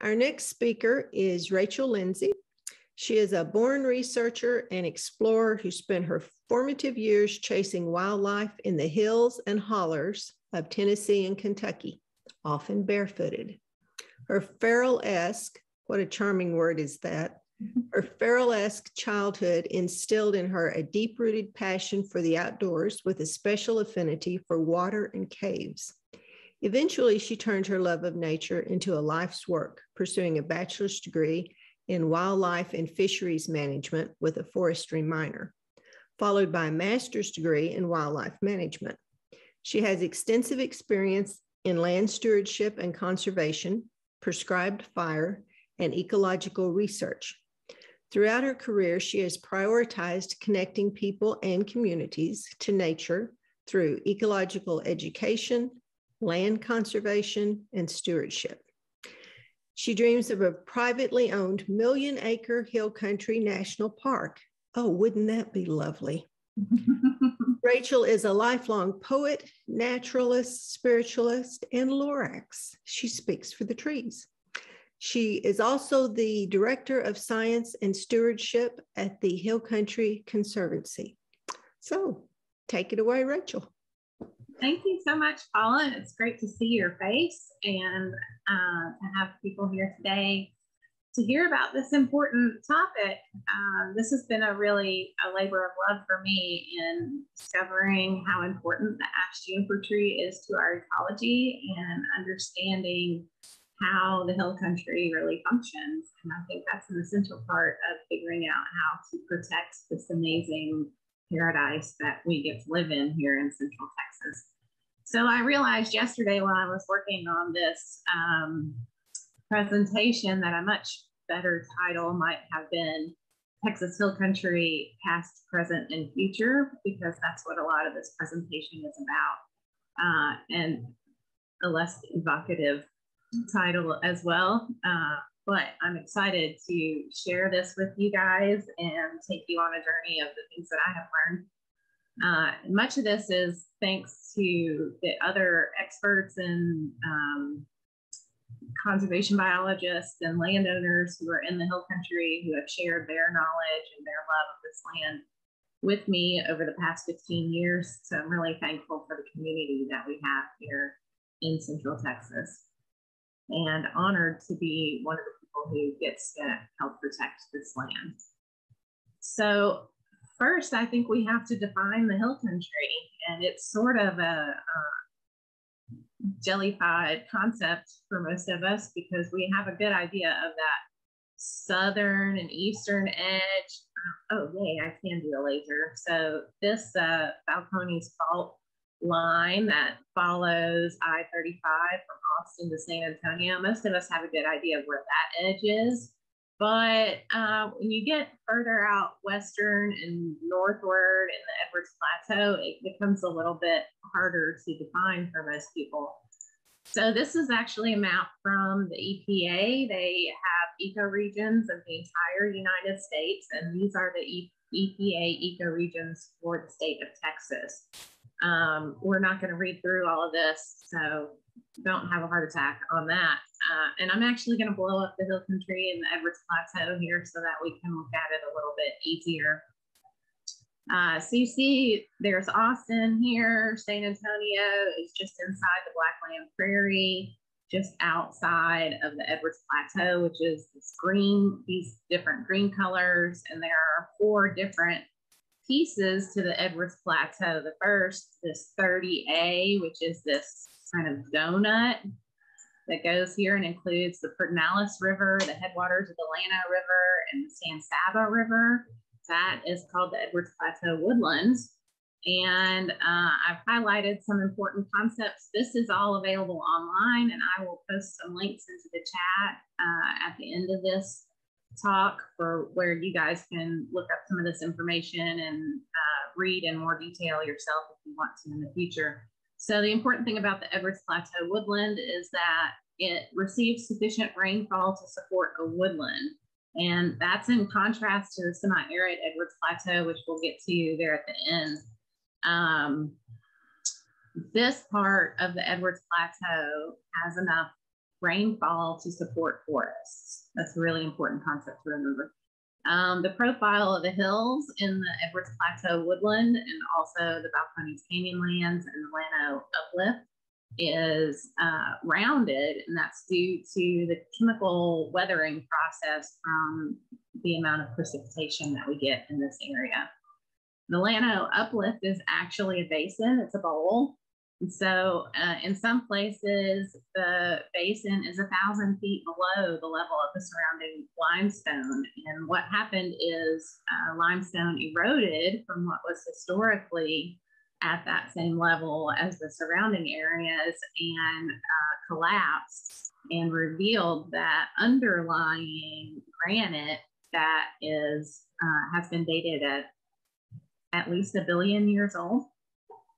Our next speaker is Rachael Lindsey. She is a born researcher and explorer who spent her formative years chasing wildlife in the hills and hollers of Tennessee and Kentucky, often barefooted. Her feral esque, what a charming word is that, mm-hmm. her feral esque childhood instilled in her a deep rooted passion for the outdoors with a special affinity for water and caves. Eventually, she turned her love of nature into a life's work, pursuing a bachelor's degree in wildlife and fisheries management with a forestry minor, followed by a master's degree in wildlife management. She has extensive experience in land stewardship and conservation, prescribed fire, and ecological research. Throughout her career, she has prioritized connecting people and communities to nature through ecological education, land conservation, and stewardship. She dreams of a privately owned million acre hill country national park. Oh, wouldn't that be lovely? Rachael is a lifelong poet, naturalist, spiritualist, and Lorax. She speaks for the trees. She is also the Director of Science and Stewardship at the Hill Country Conservancy. So take it away, Rachael. Thank you so much, Paula. It's great to see your face and uh, to have people here today to hear about this important topic. Um, this has been a really a labor of love for me in discovering how important the Ashe juniper tree is to our ecology and understanding how the hill country really functions. And I think that's an essential part of figuring out how to protect this amazing paradise that we get to live in here in Central Texas. So I realized yesterday while I was working on this um, presentation that a much better title might have been Texas Hill Country Past, Present, and Future, because that's what a lot of this presentation is about. Uh, and a less evocative title as well. Uh, but I'm excited to share this with you guys and take you on a journey of the things that I have learned. Uh, much of this is thanks to the other experts and um, conservation biologists and landowners who are in the hill country who have shared their knowledge and their love of this land with me over the past 15 years. So I'm really thankful for the community that we have here in Central Texas and honored to be one of the people who gets to help protect this land. So first, I think we have to define the hill country, and it's sort of a, a jellified concept for most of us because we have a good idea of that southern and eastern edge. Oh, yay, I can do a laser. So this uh, Fault line that follows I-35 from Austin to San Antonio. Most of us have a good idea of where that edge is. But uh, when you get further out western and northward in the Edwards Plateau, it becomes a little bit harder to define for most people. So this is actually a map from the EPA. They have ecoregions of the entire United States, and these are the EPA ecoregions for the state of Texas. Um, we're not going to read through all of this, so don't have a heart attack on that. Uh, and I'm actually going to blow up the hill country and the Edwards Plateau here so that we can look at it a little bit easier. Uh, so you see there's Austin here, San Antonio is just inside the Blackland Prairie, just outside of the Edwards Plateau, which is this green, these different green colors. And there are four different pieces to the Edwards Plateau. The first, this 30A, which is this kind of donut that goes here and includes the Pedernales River, the headwaters of the Llano River, and the San Saba River. That is called the Edwards Plateau Woodlands. And uh, I've highlighted some important concepts. This is all available online, and I will post some links into the chat uh, at the end of this talk for where you guys can look up some of this information and uh, read in more detail yourself if you want to in the future. So the important thing about the Edwards Plateau woodland is that it receives sufficient rainfall to support a woodland. And that's in contrast to the semi-arid Edwards Plateau, which we'll get to there at the end. Um, this part of the Edwards Plateau has enough rainfall to support forests. That's a really important concept to remember. Um, the profile of the hills in the Edwards Plateau woodland and also the Balcones Canyonlands and the Llano uplift is uh, rounded, and that's due to the chemical weathering process from the amount of precipitation that we get in this area. The Llano uplift is actually a basin, it's a bowl, and so uh, in some places, the basin is a thousand feet below the level of the surrounding limestone. And what happened is uh, limestone eroded from what was historically at that same level as the surrounding areas and uh, collapsed and revealed that underlying granite that is uh, has been dated at at least a billion years old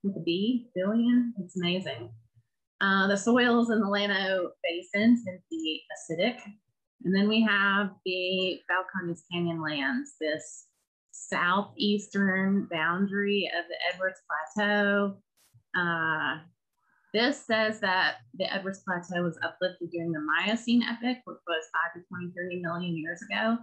with a B, billion. It's amazing. Uh, the soils in the Llano Basin tend to be acidic. And then we have the Balcones Canyonlands, this southeastern boundary of the Edwards Plateau. Uh, this says that the Edwards Plateau was uplifted during the Miocene epoch, which was 5 to 23 million years ago.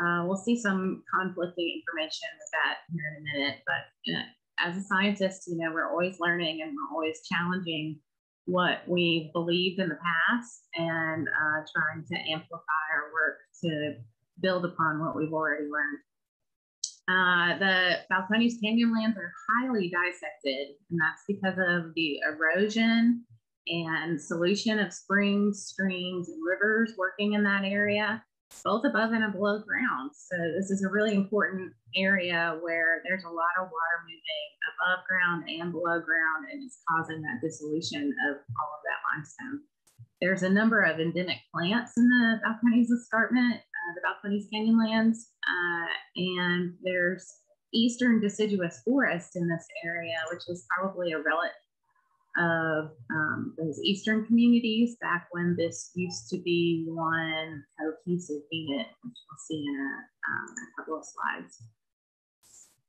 Uh, we'll see some conflicting information with that here in a minute, but uh, as a scientist, you know, we're always learning and we're always challenging what we believed in the past and uh, trying to amplify our work to build upon what we've already learned. Uh, the Balcones Canyonlands are highly dissected, and that's because of the erosion and solution of springs, streams, and rivers working in that area both above and below ground. So this is a really important area where there's a lot of water moving above ground and below ground, and it's causing that dissolution of all of that limestone. There's a number of endemic plants in the Balcones Escarpment, uh, the Balcones Canyonlands, uh, and there's eastern deciduous forest in this area, which is probably a relic of um, those Eastern communities back when this used to be one cohesive unit, which we'll see in a, um, a couple of slides.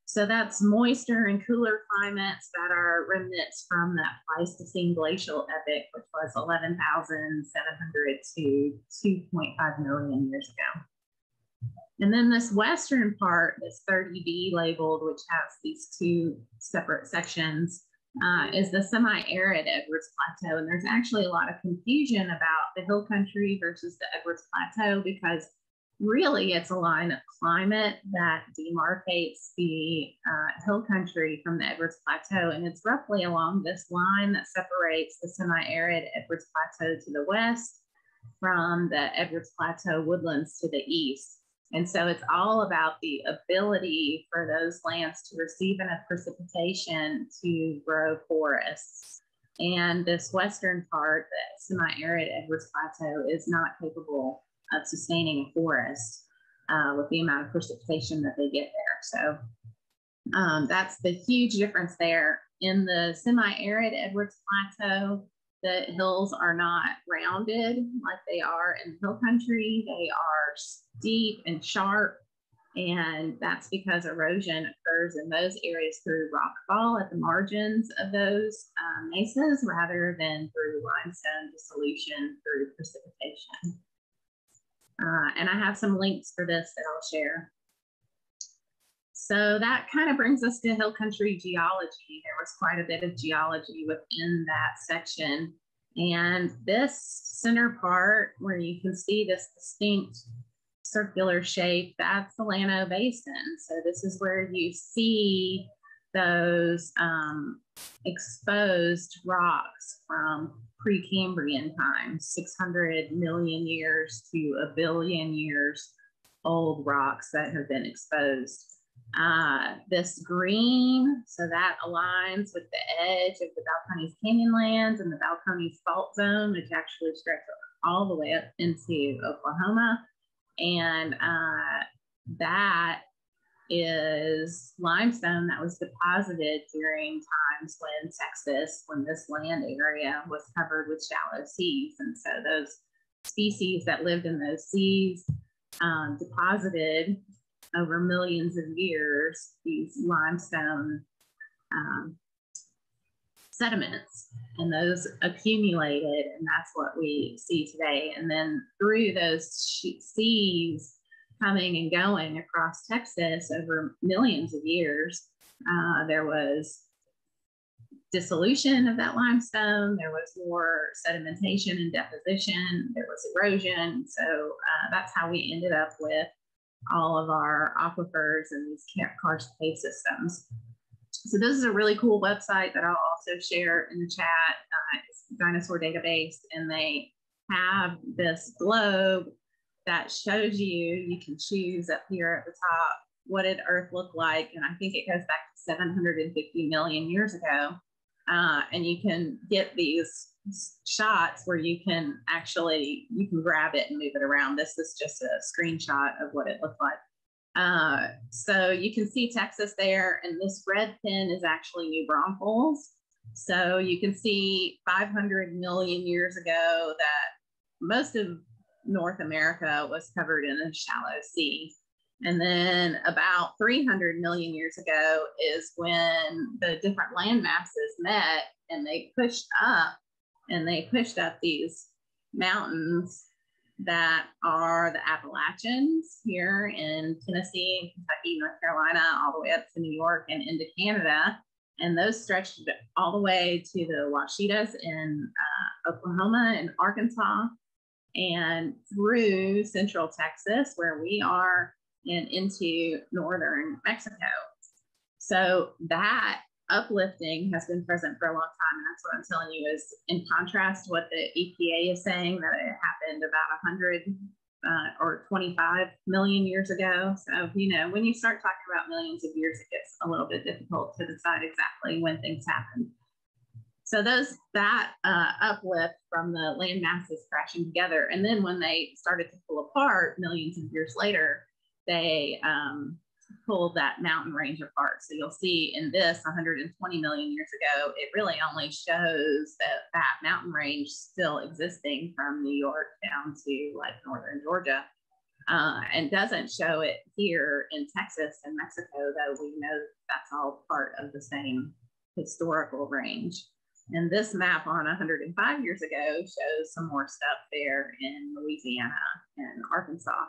So that's moister and cooler climates that are remnants from that Pleistocene glacial epoch, which was 11,700 to 2.5 million years ago. And then this western part, this 30B labeled, which has these two separate sections, uh, is the semi-arid Edwards Plateau. And there's actually a lot of confusion about the hill country versus the Edwards Plateau because really it's a line of climate that demarcates the uh, hill country from the Edwards Plateau. And it's roughly along this line that separates the semi-arid Edwards Plateau to the west from the Edwards Plateau woodlands to the east. And so it's all about the ability for those lands to receive enough precipitation to grow forests. And this western part, the semi-arid Edwards Plateau, is not capable of sustaining a forest uh, with the amount of precipitation that they get there. So um, that's the huge difference there. In the semi-arid Edwards Plateau, the hills are not rounded like they are in the hill country. They are steep and sharp. And that's because erosion occurs in those areas through rockfall at the margins of those um, mesas rather than through limestone dissolution through precipitation. Uh, and I have some links for this that I'll share. So that kind of brings us to hill country geology. There was quite a bit of geology within that section. And this center part where you can see this distinct circular shape, that's the Llano Basin. So this is where you see those um, exposed rocks from Precambrian times, 600 million years to a billion years old rocks that have been exposed. Uh, this green, so that aligns with the edge of the Balcones Canyonlands and the Balcones Fault Zone, which actually stretches all the way up into Oklahoma. And uh, that is limestone that was deposited during times when Texas, when this land area was covered with shallow seas. And so those species that lived in those seas um, deposited over millions of years these limestone um, sediments and those accumulated and that's what we see today. And then through those seas coming and going across texas over millions of years uh, there was dissolution of that limestone there was more sedimentation and deposition there was erosion. So uh, that's how we ended up with all of our aquifers and these karst cave systems so this is a really cool website that I'll also share in the chat. Uh, it's Dinosaur Database, and they have this globe that shows you, you can choose up here at the top, what did Earth look like? And I think it goes back to 750 million years ago. Uh, and you can get these shots where you can actually, you can grab it and move it around. This is just a screenshot of what it looked like. Uh, so you can see Texas there, and this red pin is actually New Braunfels. So you can see 500 million years ago that most of North America was covered in a shallow sea. And then about 300 million years ago is when the different land masses met and they pushed up and they pushed up these mountains that are the Appalachians here in Tennessee, Kentucky, North Carolina, all the way up to New York and into Canada. And those stretched all the way to the Ouachitas in uh, Oklahoma and Arkansas and through central Texas, where we are, and into northern Mexico. So that uplifting has been present for a long time. And that's what I'm telling you is in contrast what the EPA is saying that it happened about 100 uh, or 25 million years ago. So, you know, when you start talking about millions of years, it gets a little bit difficult to decide exactly when things happen. So those that uh, uplift from the land masses crashing together, and then when they started to pull apart millions of years later, they um, pull that mountain range apart. So you'll see in this 120 million years ago, it really only shows that that mountain range still existing from New York down to like northern Georgia. Uh, and doesn't show it here in Texas and Mexico, though we know that's all part of the same historical range. And this map on 105 years ago shows some more stuff there in Louisiana and Arkansas.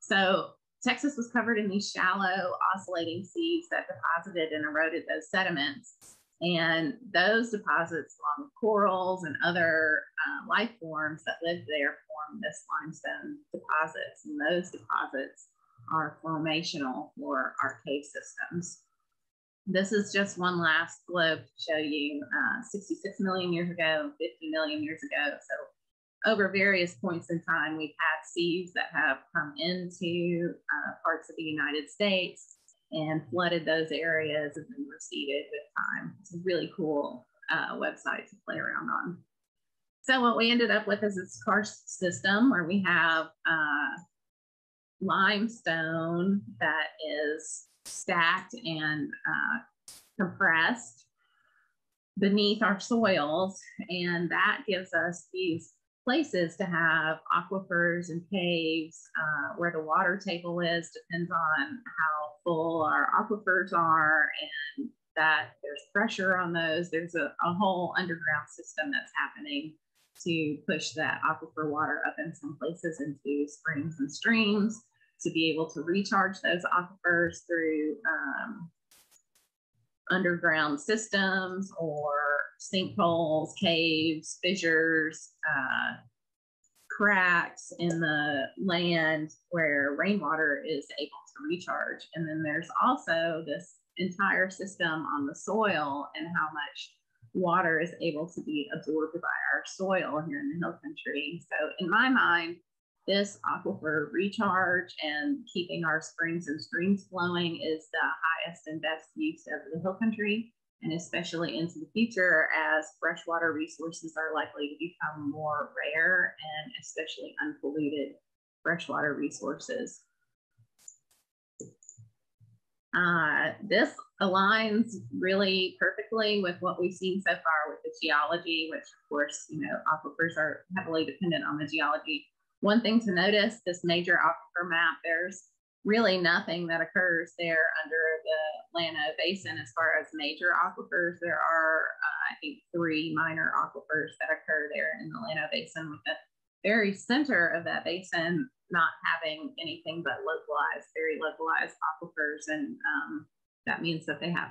So Texas was covered in these shallow oscillating seas that deposited and eroded those sediments. And those deposits, along with corals and other uh, life forms that lived there, formed this limestone deposits. And those deposits are formational for our cave systems. This is just one last globe to show you uh, 66 million years ago, 50 million years ago. So over various points in time, we've had seas that have come into uh, parts of the United States and flooded those areas and then receded with time. It's a really cool uh, website to play around on. So what we ended up with is this karst system where we have uh, limestone that is stacked and uh, compressed beneath our soils. And that gives us these places to have aquifers and caves uh, where the water table is depends on how full our aquifers are and that there's pressure on those. There's a, a whole underground system that's happening to push that aquifer water up in some places into springs and streams to be able to recharge those aquifers through um, underground systems or sinkholes, caves, fissures, uh, cracks in the land where rainwater is able to recharge. And then there's also this entire system on the soil and how much water is able to be absorbed by our soil here in the hill country. So in my mind, this aquifer recharge and keeping our springs and streams flowing is the highest and best use of the hill country and especially into the future as freshwater resources are likely to become more rare and especially unpolluted freshwater resources. Uh, this aligns really perfectly with what we've seen so far with the geology, which of course, you know, aquifers are heavily dependent on the geology. One thing to notice, this major aquifer map, there's really nothing that occurs there under the Llano Basin as far as major aquifers. There are, uh, I think, three minor aquifers that occur there in the Llano Basin, with the very center of that basin not having anything but localized, very localized aquifers. And um, that means that they have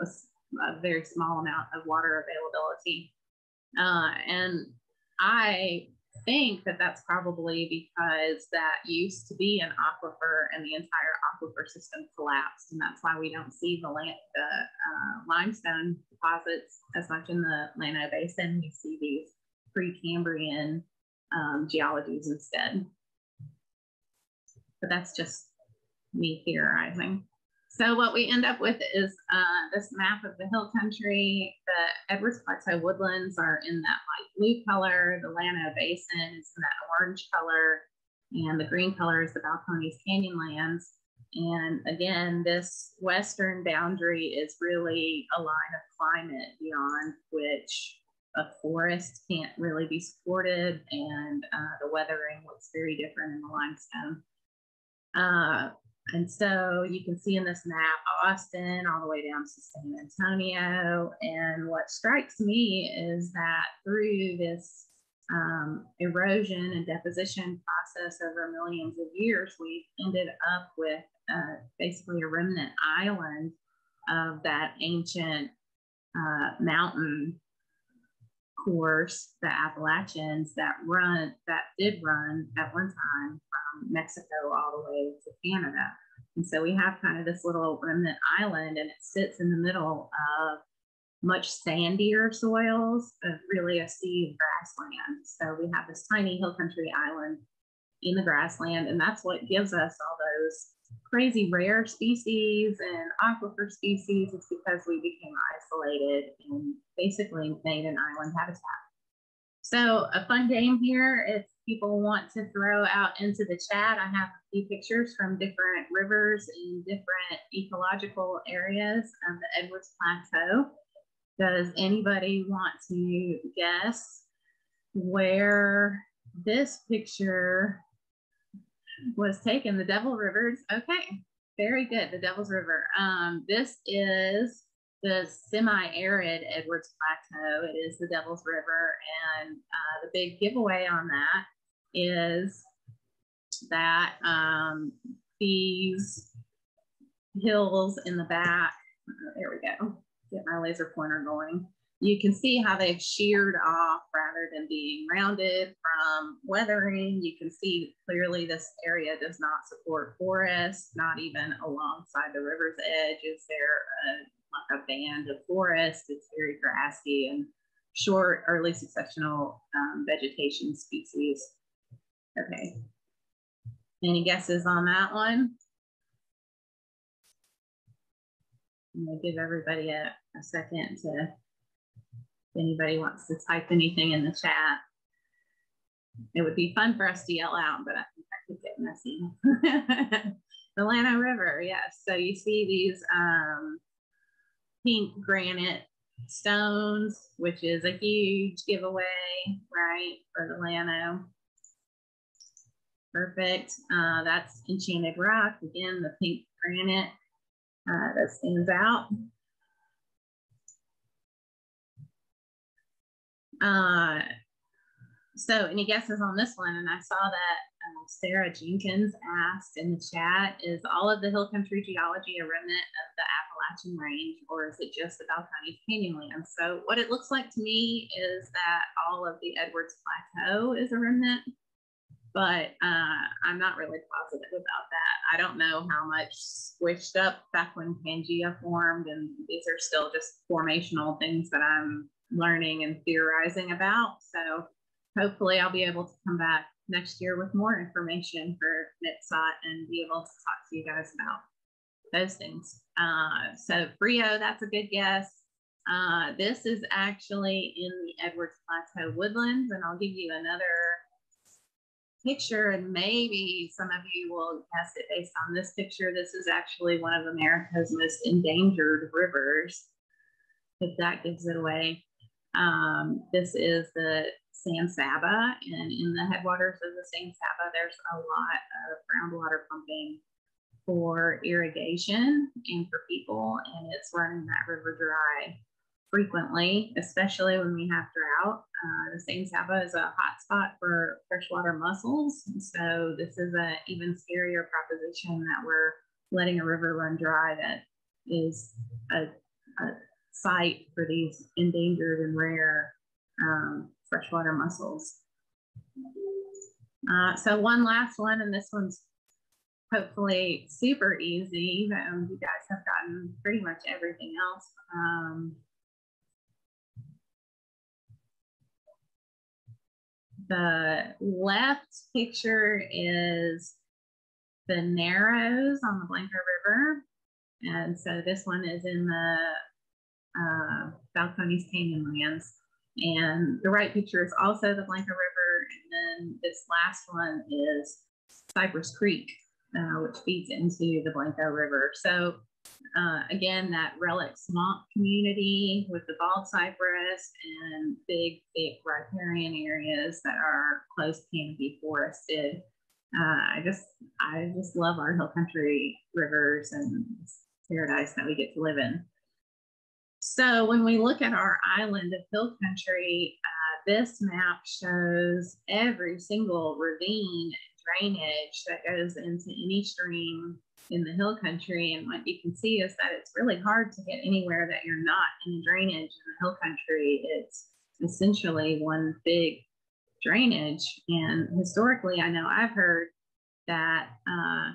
a, a, very small amount of water availability. Uh, and I think that that's probably because that used to be an aquifer and the entire aquifer system collapsed. And that's why we don't see the, land, the uh, limestone deposits as much in the Llano Basin. We see these Precambrian um, geologies instead. But that's just me theorizing. So what we end up with is uh, this map of the hill country. The Edwards Plateau woodlands are in that light blue color. The Llano Basin is in that orange color. And the green color is the Balcones Canyonlands. And again, this western boundary is really a line of climate beyond which a forest can't really be supported and uh, the weathering looks very different in the limestone. Uh, and so you can see in this map Austin all the way down to San Antonio. And what strikes me is that through this um, erosion and deposition process over millions of years, we've ended up with uh, basically a remnant island of that ancient uh, mountain course, the Appalachians that run that did run at one time from Mexico all the way to Canada. And so we have kind of this little remnant island and it sits in the middle of much sandier soils of really a sea of grassland. So we have this tiny hill country island in the grassland, and that's what gives us all those crazy rare species and aquifer species is because we became isolated and basically made an island habitat. So a fun game here, if people want to throw out into the chat, I have a few pictures from different rivers in different ecological areas of the Edwards Plateau. Does anybody want to guess where this picture was taken, the Devil Rivers. Okay, very good. The Devil's River. Um, this is the semi-arid Edwards Plateau. It is the Devil's River, and uh, the big giveaway on that is that um, these hills in the back. There we go. Get my laser pointer going you can see how they've sheared off rather than being rounded from weathering. You can see clearly this area does not support forest, not even alongside the river's edge is there a, like a band of forest. It's very grassy and short early successional um, vegetation species. Okay. Any guesses on that one? I'm gonna give everybody a, a second to if anybody wants to type anything in the chat. It would be fun for us to yell out, but I think that could get messy. the Llano River, yes. So you see these um, pink granite stones, which is a huge giveaway, right, for the Llano. Perfect. Uh, that's Enchanted Rock. Again, the pink granite uh, that stands out. Uh, so any guesses on this one? And I saw that uh, Sarah Jenkins asked in the chat, is all of the hill country geology a remnant of the Appalachian range or is it just the Balcones Canyonlands? So what it looks like to me is that all of the Edwards Plateau is a remnant, but uh, I'm not really positive about that. I don't know how much squished up back when Pangea formed and these are still just formational things that I'm learning and theorizing about. So hopefully I'll be able to come back next year with more information for NPSOT and be able to talk to you guys about those things. Uh, so Frio, that's a good guess. Uh, this is actually in the Edwards Plateau woodlands, and I'll give you another picture, and maybe some of you will guess it based on this picture. This is actually one of America's most endangered rivers, if that gives it away. Um, this is the San Saba, and in the headwaters of the San Saba, there's a lot of groundwater pumping for irrigation and for people, and it's running that river dry frequently, especially when we have drought. Uh, the San Saba is a hot spot for freshwater mussels. So this is an even scarier proposition that we're letting a river run dry that is a, a site for these endangered and rare um, freshwater mussels. Uh, so one last one, and this one's hopefully super easy. Um, you guys have gotten pretty much everything else. Um, the left picture is the Narrows on the Blanco River. And so this one is in the uh, Balcones Canyonlands. And the right picture is also the Blanco River. And then this last one is Cypress Creek, uh, which feeds into the Blanco River. So uh, again, that relic swamp community with the bald cypress and big, thick riparian areas that are close canopy forested. Uh, I just, I just love our hill country rivers and paradise that we get to live in. So when we look at our island of hill country, uh, this map shows every single ravine drainage that goes into any stream in the hill country. And what you can see is that it's really hard to get anywhere that you're not in a drainage in the hill country. It's essentially one big drainage. And historically, I know I've heard that uh,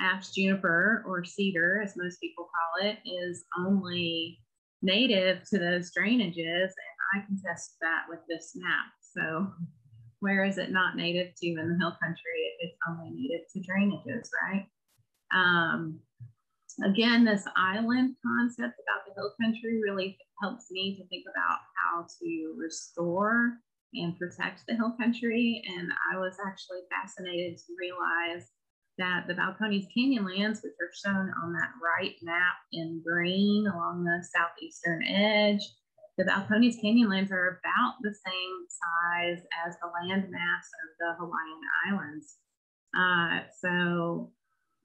Ashe juniper or cedar, as most people call it, is only native to those drainages, and I can test that with this map. So where is it not native to in the hill country it's only native to drainages, right? Um, again, this island concept about the hill country really helps me to think about how to restore and protect the hill country. And I was actually fascinated to realize that the Balcones Canyonlands, which are shown on that right map in green along the southeastern edge, the Balcones Canyonlands are about the same size as the land mass of the Hawaiian Islands. Uh, so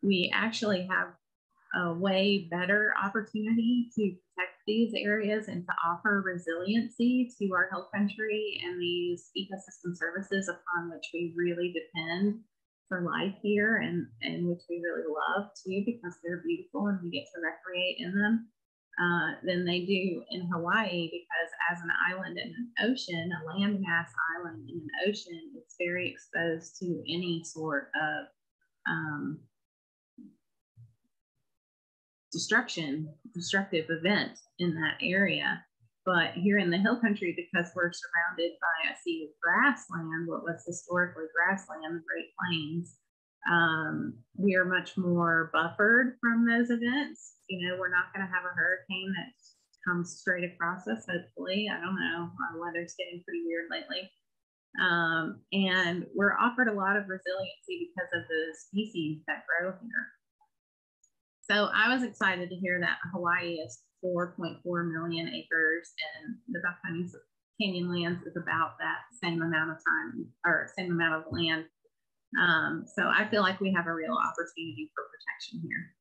we actually have a way better opportunity to protect these areas and to offer resiliency to our hill country and these ecosystem services upon which we really depend for life here and, and which we really love too because they're beautiful and we get to recreate in them uh, than they do in Hawaii because as an island in an ocean, a landmass island in an ocean, it's very exposed to any sort of um, destruction, destructive event in that area. But here in the hill country, because we're surrounded by a sea of grassland, what was historically grassland, the Great Plains, um, we are much more buffered from those events. You know, we're not going to have a hurricane that comes straight across us, hopefully. I don't know. Our weather's getting pretty weird lately. Um, and we're offered a lot of resiliency because of the species that grow here. So I was excited to hear that Hawaii is 4.4 million acres and the Balcones Canyonlands is about that same amount of time or same amount of land. Um, so I feel like we have a real opportunity for protection here.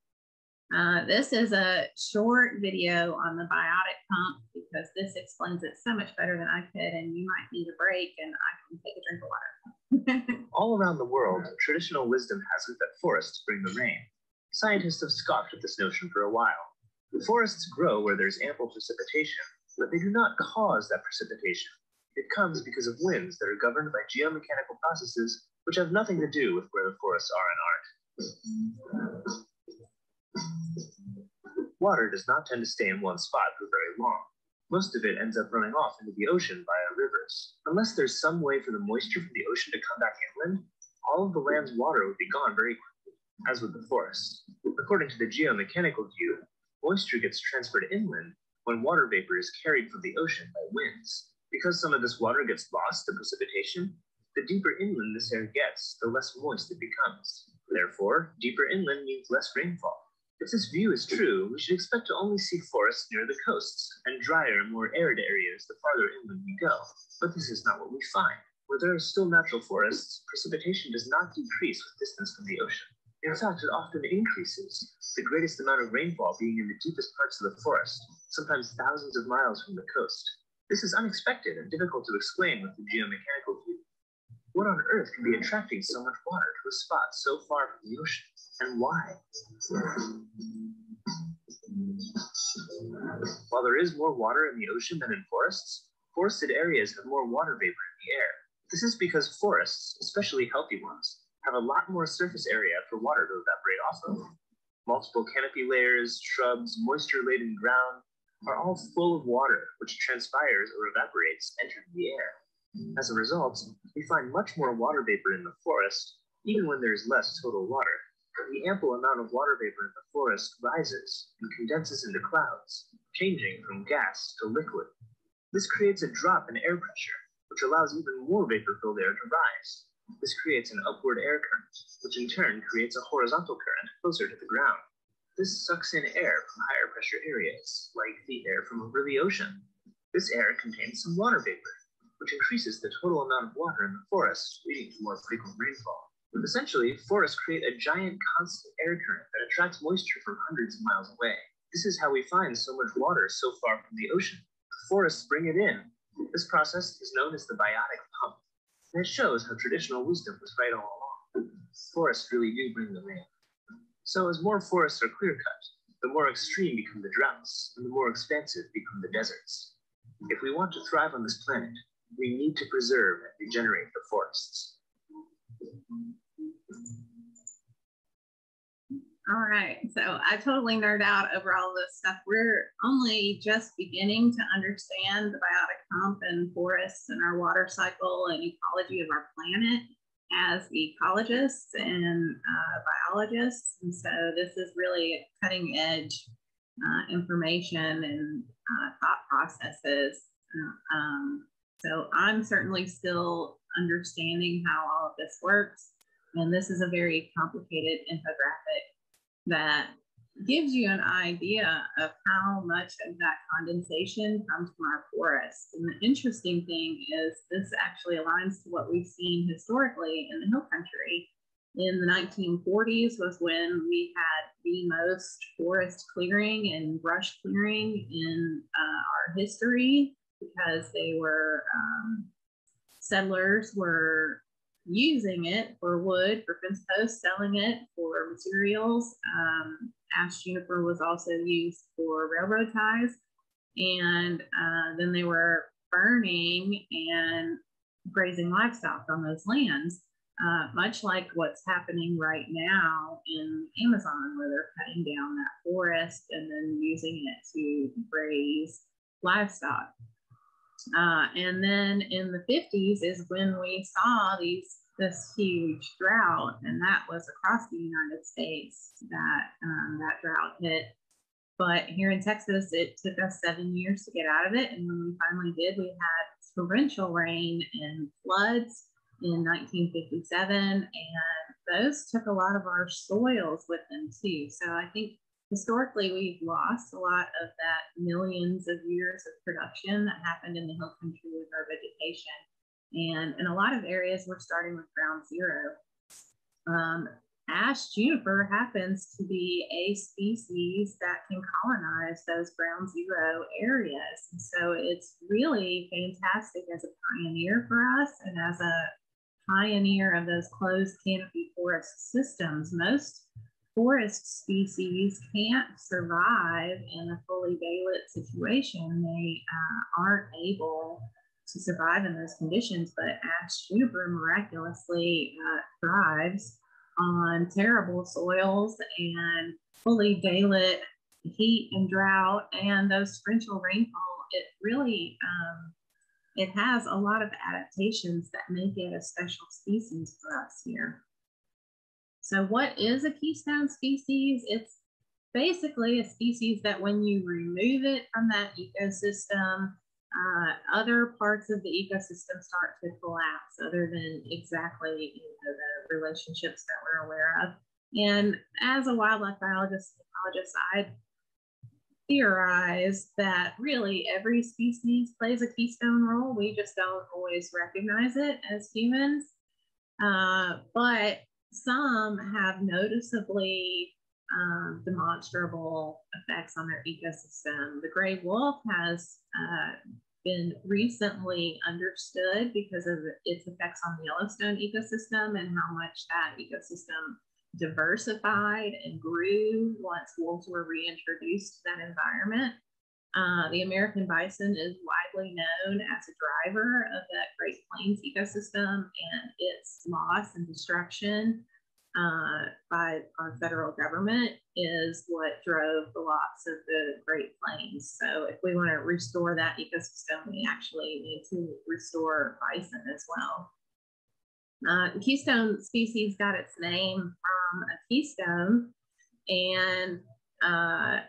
Uh, this is a short video on the biotic pump because this explains it so much better than I could and you might need a break and I can take a drink of water. All around the world, traditional wisdom has it that forests bring the rain. Scientists have scoffed at this notion for a while. The forests grow where there's ample precipitation, but they do not cause that precipitation. It comes because of winds that are governed by geomechanical processes which have nothing to do with where the forests are and aren't. Water does not tend to stay in one spot for very long. Most of it ends up running off into the ocean via rivers. Unless there's some way for the moisture from the ocean to come back inland, all of the land's water would be gone very quickly as with the forest. According to the geomechanical view, moisture gets transferred inland when water vapor is carried from the ocean by winds. Because some of this water gets lost to precipitation, the deeper inland this air gets, the less moist it becomes. Therefore, deeper inland means less rainfall. If this view is true, we should expect to only see forests near the coasts and drier, more arid areas the farther inland we go. But this is not what we find. Where there are still natural forests, precipitation does not decrease with distance from the ocean. In fact, it often increases, the greatest amount of rainfall being in the deepest parts of the forest, sometimes thousands of miles from the coast. This is unexpected and difficult to explain with the geomechanical view. What on earth can be attracting so much water to a spot so far from the ocean, and why? While there is more water in the ocean than in forests, forested areas have more water vapor in the air. This is because forests, especially healthy ones, have a lot more surface area for water to evaporate of. Multiple canopy layers, shrubs, moisture-laden ground are all full of water, which transpires or evaporates entering the air. As a result, we find much more water vapor in the forest, even when there is less total water. The ample amount of water vapor in the forest rises and condenses into clouds, changing from gas to liquid. This creates a drop in air pressure, which allows even more vapor-filled air to rise. This creates an upward air current, which in turn creates a horizontal current closer to the ground. This sucks in air from higher pressure areas, like the air from over the ocean. This air contains some water vapor, which increases the total amount of water in the forest, leading to more frequent rainfall. Essentially, forests create a giant constant air current that attracts moisture from hundreds of miles away. This is how we find so much water so far from the ocean. The forests bring it in. This process is known as the biotic pump, and it shows how traditional wisdom was right all along. Forests really do bring the rain. So as more forests are clear cut, the more extreme become the droughts, and the more expansive become the deserts. If we want to thrive on this planet, we need to preserve and regenerate the forests. All right, so I totally nerd out over all this stuff. We're only just beginning to understand the biotic pump and forests and our water cycle and ecology of our planet as ecologists and uh, biologists. And so this is really cutting edge uh, information and uh, thought processes. Uh, um, so I'm certainly still understanding how all of this works. And this is a very complicated infographic that gives you an idea of how much of that condensation comes from our forests. And the interesting thing is this actually aligns to what we've seen historically in the hill country. In the 1940s was when we had the most forest clearing and brush clearing in uh, our history because they were um, settlers were using it for wood, for fence posts, selling it for materials. Um, Ashe juniper was also used for railroad ties. And uh, then they were burning and grazing livestock on those lands, uh, much like what's happening right now in Amazon, where they're cutting down that forest and then using it to graze livestock. Uh, and then in the 50s is when we saw these this huge drought, and that was across the United States that um, that drought hit. But here in Texas, it took us seven years to get out of it, and when we finally did, we had torrential rain and floods in 1957, and those took a lot of our soils with them too. So I think historically we've lost a lot of that millions of years of production that happened in the hill country with our vegetation. And in a lot of areas, we're starting with ground zero. Um, Ashe juniper happens to be a species that can colonize those ground zero areas. And so it's really fantastic as a pioneer for us and as a pioneer of those closed canopy forest systems. Most forest species can't survive in a fully daylit situation. They uh, aren't able to survive in those conditions, but Ashe juniper miraculously uh, thrives on terrible soils and fully daylit heat and drought and those torrential rainfall. It really um, it has a lot of adaptations that make it a special species for us here. So what is a keystone species? It's basically a species that when you remove it from that ecosystem, uh, other parts of the ecosystem start to collapse other than exactly you know, the relationships that we're aware of. And as a wildlife biologist, ecologist, I theorize that really every species plays a keystone role. We just don't always recognize it as humans. Uh, but some have noticeably um, demonstrable effects on their ecosystem. The gray wolf has uh, been recently understood because of its effects on the Yellowstone ecosystem and how much that ecosystem diversified and grew once wolves were reintroduced to that environment. Uh, the American bison is widely known as a driver of that Great Plains ecosystem and its loss and destruction uh, by our federal government is what drove the loss of the Great Plains. So if we want to restore that ecosystem, we actually need to restore bison as well. Uh, keystone species got its name from a keystone, and uh,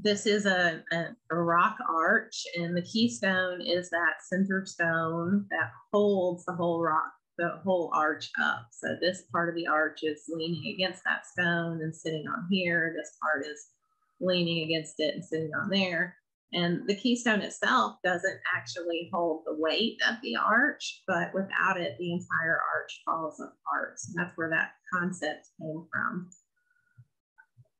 this is a, a, rock arch, and the keystone is that center stone that holds the whole rock, the whole arch up. So this part of the arch is leaning against that stone and sitting on here. This part is leaning against it and sitting on there. And the keystone itself doesn't actually hold the weight of the arch, but without it, the entire arch falls apart. So that's where that concept came from.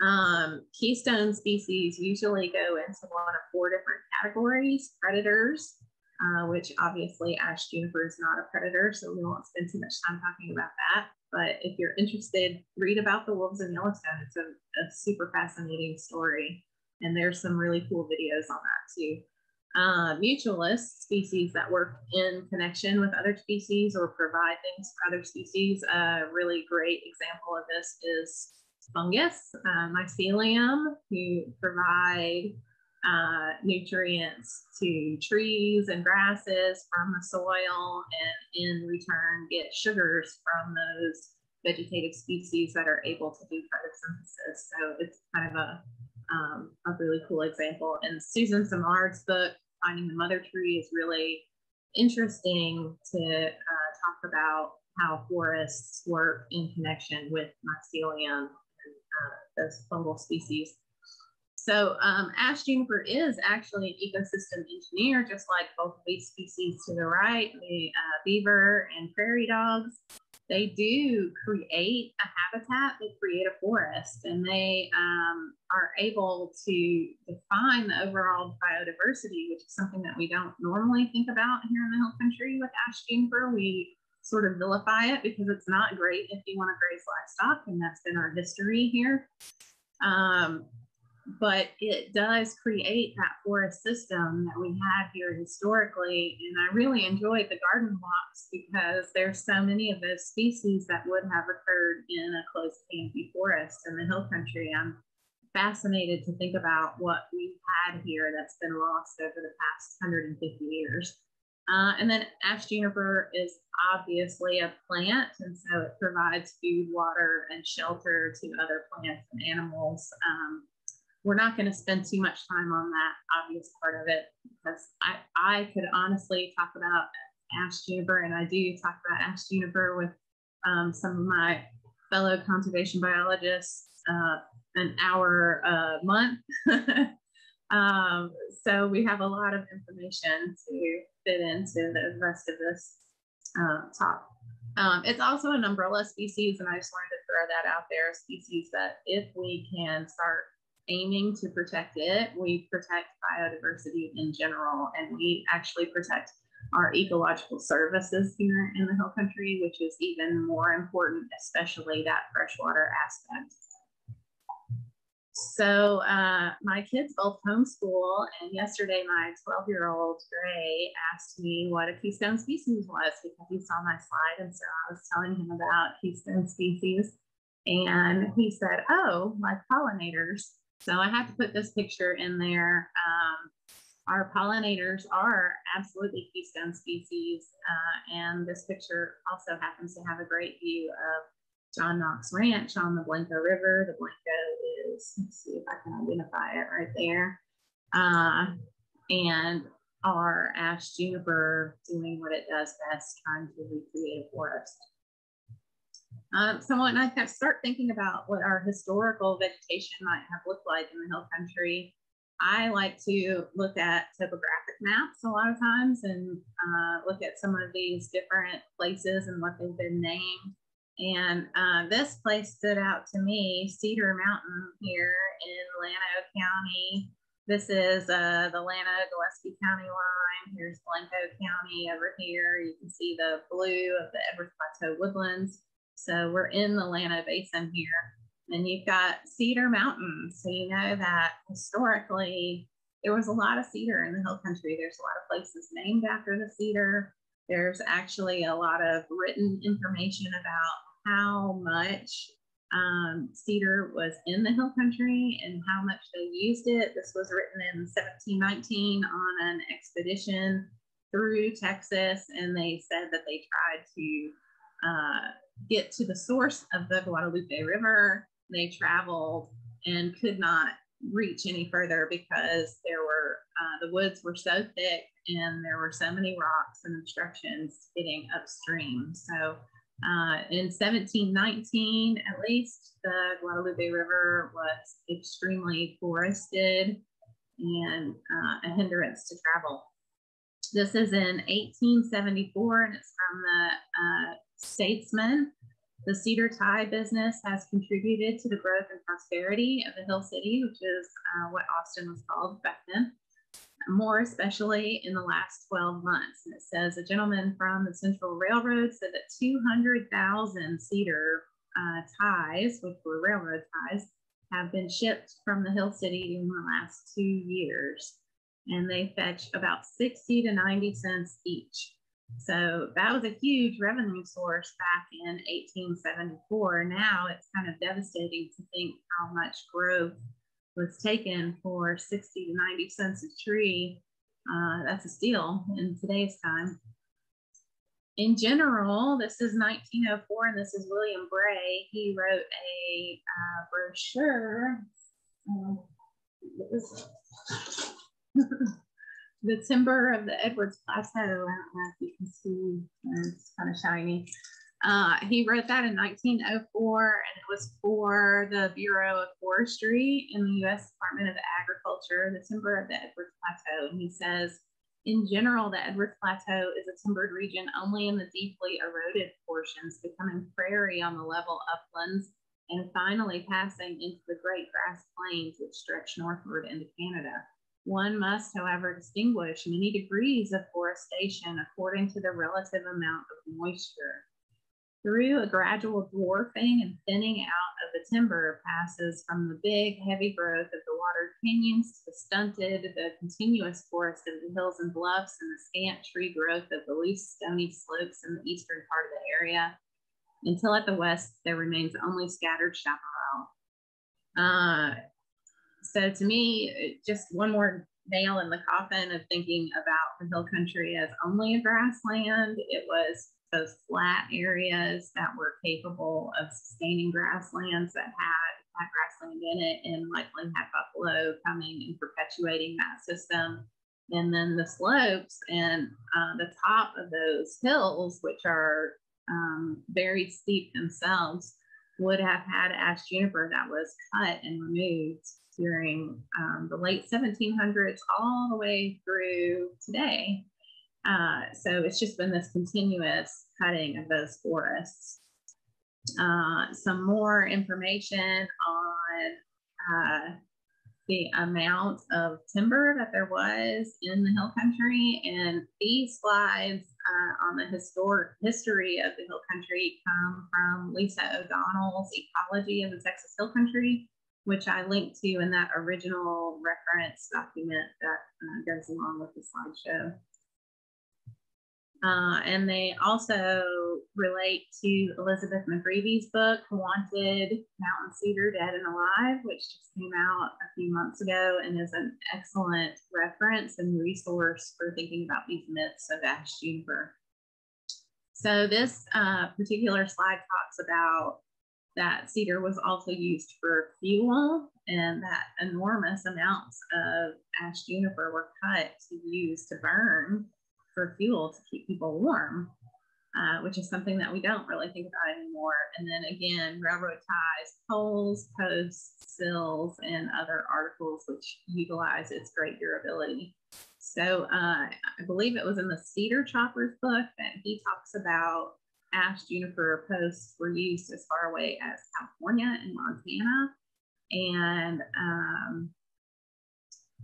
Um, keystone species usually go into one of four different categories predators, uh, which obviously Ashe juniper is not a predator, so we won't spend too much time talking about that. But if you're interested, read about the wolves in Yellowstone. It's a, a super fascinating story, and there's some really cool videos on that too. Uh, mutualist species that work in connection with other species or provide things for other species. A really great example of this is fungus, uh, mycelium, who provide uh, nutrients to trees and grasses from the soil and in return get sugars from those vegetative species that are able to do photosynthesis. So it's kind of a, um, a really cool example. And Susan Simard's book, Finding the Mother Tree, is really interesting to uh, talk about how forests work in connection with mycelium uh, those fungal species. So um, Ashe juniper is actually an ecosystem engineer, just like both of these species to the right, the uh, beaver and prairie dogs. They do create a habitat, they create a forest, and they um, are able to define the overall biodiversity, which is something that we don't normally think about here in the hill country with Ashe juniper. We sort of vilify it because it's not great if you want to graze livestock, and that's been our history here. Um, but it does create that forest system that we had here historically. And I really enjoyed the garden walks because there's so many of those species that would have occurred in a closed canopy forest in the hill country. I'm fascinated to think about what we've had here that's been lost over the past 150 years. Uh, and then Ashe juniper is obviously a plant, and so it provides food, water, and shelter to other plants and animals. Um, we're not going to spend too much time on that obvious part of it because I, I could honestly talk about Ashe juniper, and I do talk about Ashe juniper with um, some of my fellow conservation biologists uh, an hour a month. um, so we have a lot of information to fit into the rest of this uh, talk. Um, it's also an umbrella species, and I just wanted to throw that out there. A species that, if we can start aiming to protect it, we protect biodiversity in general, and we actually protect our ecological services here in the Hill Country, which is even more important, especially that freshwater aspect. So uh, my kids both homeschool, and yesterday my 12-year-old Gray asked me what a keystone species was because he saw my slide, and so I was telling him about keystone species, and he said, "Oh, like pollinators." So I had to put this picture in there. Um, our pollinators are absolutely keystone species, uh, and this picture also happens to have a great view of John Knox Ranch on the Blanco River. The Blanco is, let's see if I can identify it right there. Uh, and our Ashe juniper doing what it does best, trying to recreate a forest. Um, so when I start thinking about what our historical vegetation might have looked like in the hill country, I like to look at topographic maps a lot of times and uh, look at some of these different places and what they've been named And uh, this place stood out to me, Cedar Mountain here in Llano County. This is uh, the Llano Gillespie County line. Here's Blanco County over here. You can see the blue of the Edwards Plateau woodlands. So we're in the Llano Basin here. And you've got Cedar Mountain. So you know that historically there was a lot of cedar in the hill country. There's a lot of places named after the cedar. There's actually a lot of written information about how much um, cedar was in the hill country and how much they used it. This was written in 1719 on an expedition through Texas, and they said that they tried to uh, get to the source of the Guadalupe River. They traveled and could not reach any further because there were uh, the woods were so thick and there were so many rocks and obstructions getting upstream. So uh, in 1719, at least, the Guadalupe River was extremely forested and uh, a hindrance to travel. This is in 1874, and it's from the uh, Statesman. The cedar tie business has contributed to the growth and prosperity of the Hill City, which is uh, what Austin was called back then more especially in the last 12 months. And it says a gentleman from the Central Railroad said that 200,000 cedar uh, ties, which were railroad ties, have been shipped from the Hill City in the last two years. And they fetch about 60 to 90 cents each. So that was a huge revenue source back in 1874. Now it's kind of devastating to think how much growth was taken for 60 to 90 cents a tree, uh, that's a steal in today's time. In general, this is 1904, and this is William Bray. He wrote a uh, brochure. Um, the timber of the Edwards Plateau. I don't know if you can see, it's kind of shiny. Uh, he wrote that in 1904, and it was for the Bureau of Forestry in the U.S. Department of Agriculture, the timber of the Edwards Plateau. And he says, in general, the Edwards Plateau is a timbered region only in the deeply eroded portions, becoming prairie on the level uplands, and finally passing into the great grass plains which stretch northward into Canada. One must, however, distinguish many degrees of forestation according to the relative amount of moisture. Through a gradual dwarfing and thinning out of the timber passes from the big, heavy growth of the watered canyons to the stunted, the continuous forest of the hills and bluffs and the scant tree growth of the loose, stony slopes in the eastern part of the area, until at the west there remains only scattered chaparral. Uh, so to me, just one more nail in the coffin of thinking about the hill country as only a grassland. It was those flat areas that were capable of sustaining grasslands that had grassland in it and likely had buffalo coming and perpetuating that system. And then the slopes and uh, the top of those hills, which are um, very steep themselves, would have had Ashe juniper that was cut and removed during um, the late 1700s all the way through today. Uh, so it's just been this continuous cutting of those forests. Uh, some more information on uh, the amount of timber that there was in the hill country. And these slides uh, on the historic history of the hill country come from Lisa O'Donnell's Ecology of the Texas Hill Country, which I linked to in that original reference document that uh, goes along with the slideshow. Uh, and they also relate to Elizabeth McGreevy's book, Wanted Mountain Cedar Dead and Alive, which just came out a few months ago and is an excellent reference and resource for thinking about these myths of Ashe juniper. So this uh, particular slide talks about that cedar was also used for fuel and that enormous amounts of Ashe juniper were cut to use to burn for fuel to keep people warm, uh, which is something that we don't really think about anymore. And then again, railroad ties, poles, posts, sills, and other articles which utilize its great durability. So uh, I believe it was in the Cedar Chopper's book that he talks about Ashe juniper posts were used as far away as California and Montana. And um,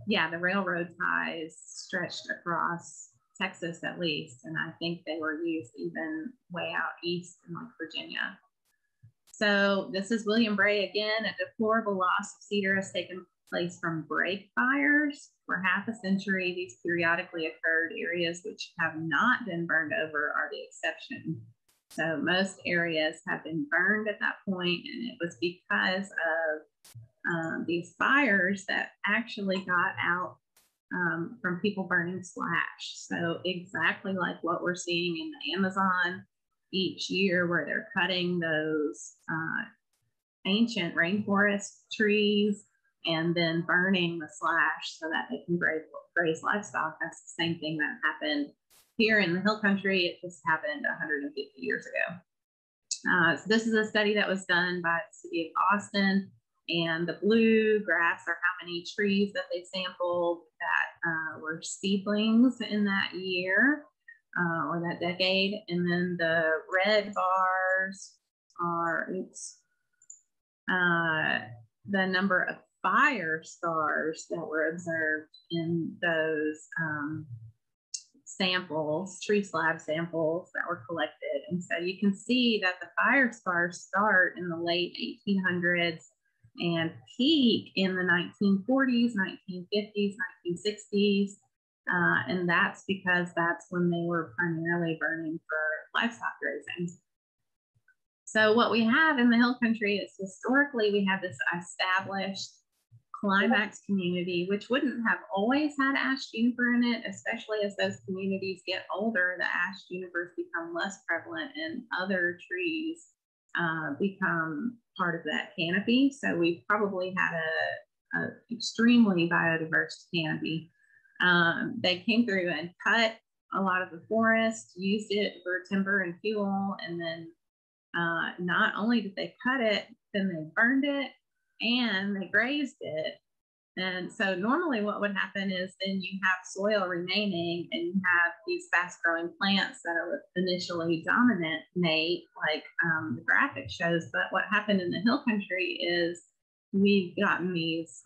yeah, the railroad ties stretched across Texas at least. And I think they were used even way out east in like Virginia. So this is William Bray again. A deplorable loss of cedar has taken place from break fires. For half a century, these periodically occurred. Areas which have not been burned over are the exception. So most areas have been burned at that point, and it was because of um, these fires that actually got out um, from people burning slash. So exactly like what we're seeing in the Amazon each year, where they're cutting those uh, ancient rainforest trees and then burning the slash so that they can graze, graze livestock. That's the same thing that happened here in the hill country. It just happened 150 years ago. Uh, so this is a study that was done by the city of Austin and the blue graphs are how many trees that they sampled that uh, were seedlings in that year uh, or that decade. And then the red bars are, oops, uh, the number of fire scars that were observed in those um, samples, tree slab samples that were collected. And so you can see that the fire scars start in the late 1800s and peak in the 1940s, 1950s, 1960s. Uh, and that's because that's when they were primarily burning for livestock grazing. So what we have in the hill country is historically we have this established climax community, which wouldn't have always had Ashe juniper in it, especially as those communities get older, the Ashe junipers become less prevalent and other trees uh, become part of that canopy. So we've probably had a, a extremely biodiverse canopy. Um, they came through and cut a lot of the forest, used it for timber and fuel, and then uh, not only did they cut it, then they burned it and they grazed it. And so normally what would happen is then you have soil remaining and you have these fast growing plants that are initially dominant, Nate, like um, the graphic shows. But what happened in the hill country is we've gotten these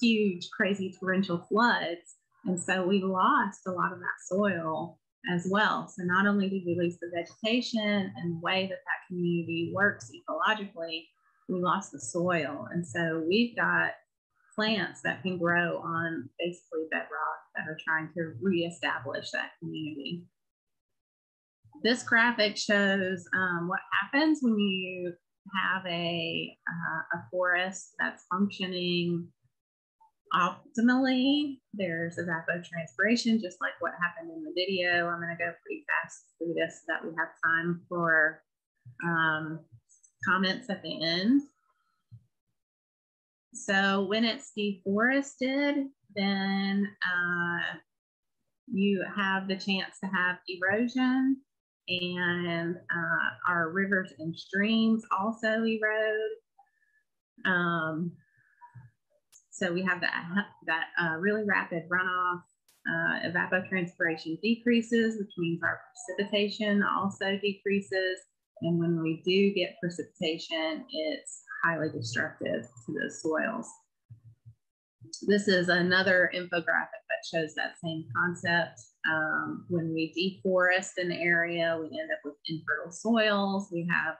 huge, crazy torrential floods. And so we lost a lot of that soil as well. So not only did we lose the vegetation and the way that that community works ecologically, we lost the soil. And so we've got plants that can grow on basically bedrock that are trying to reestablish that community. This graphic shows um, what happens when you have a, uh, a forest that's functioning optimally. There's evapotranspiration, just like what happened in the video. I'm gonna go pretty fast through this so that we have time for um, comments at the end. So when it's deforested, then uh, you have the chance to have erosion and uh, our rivers and streams also erode. Um, so we have that, that uh, really rapid runoff. Uh, evapotranspiration decreases, which means our precipitation also decreases. And when we do get precipitation, it's highly destructive to the soils. This is another infographic that shows that same concept. Um, when we deforest an area, we end up with infertile soils. We have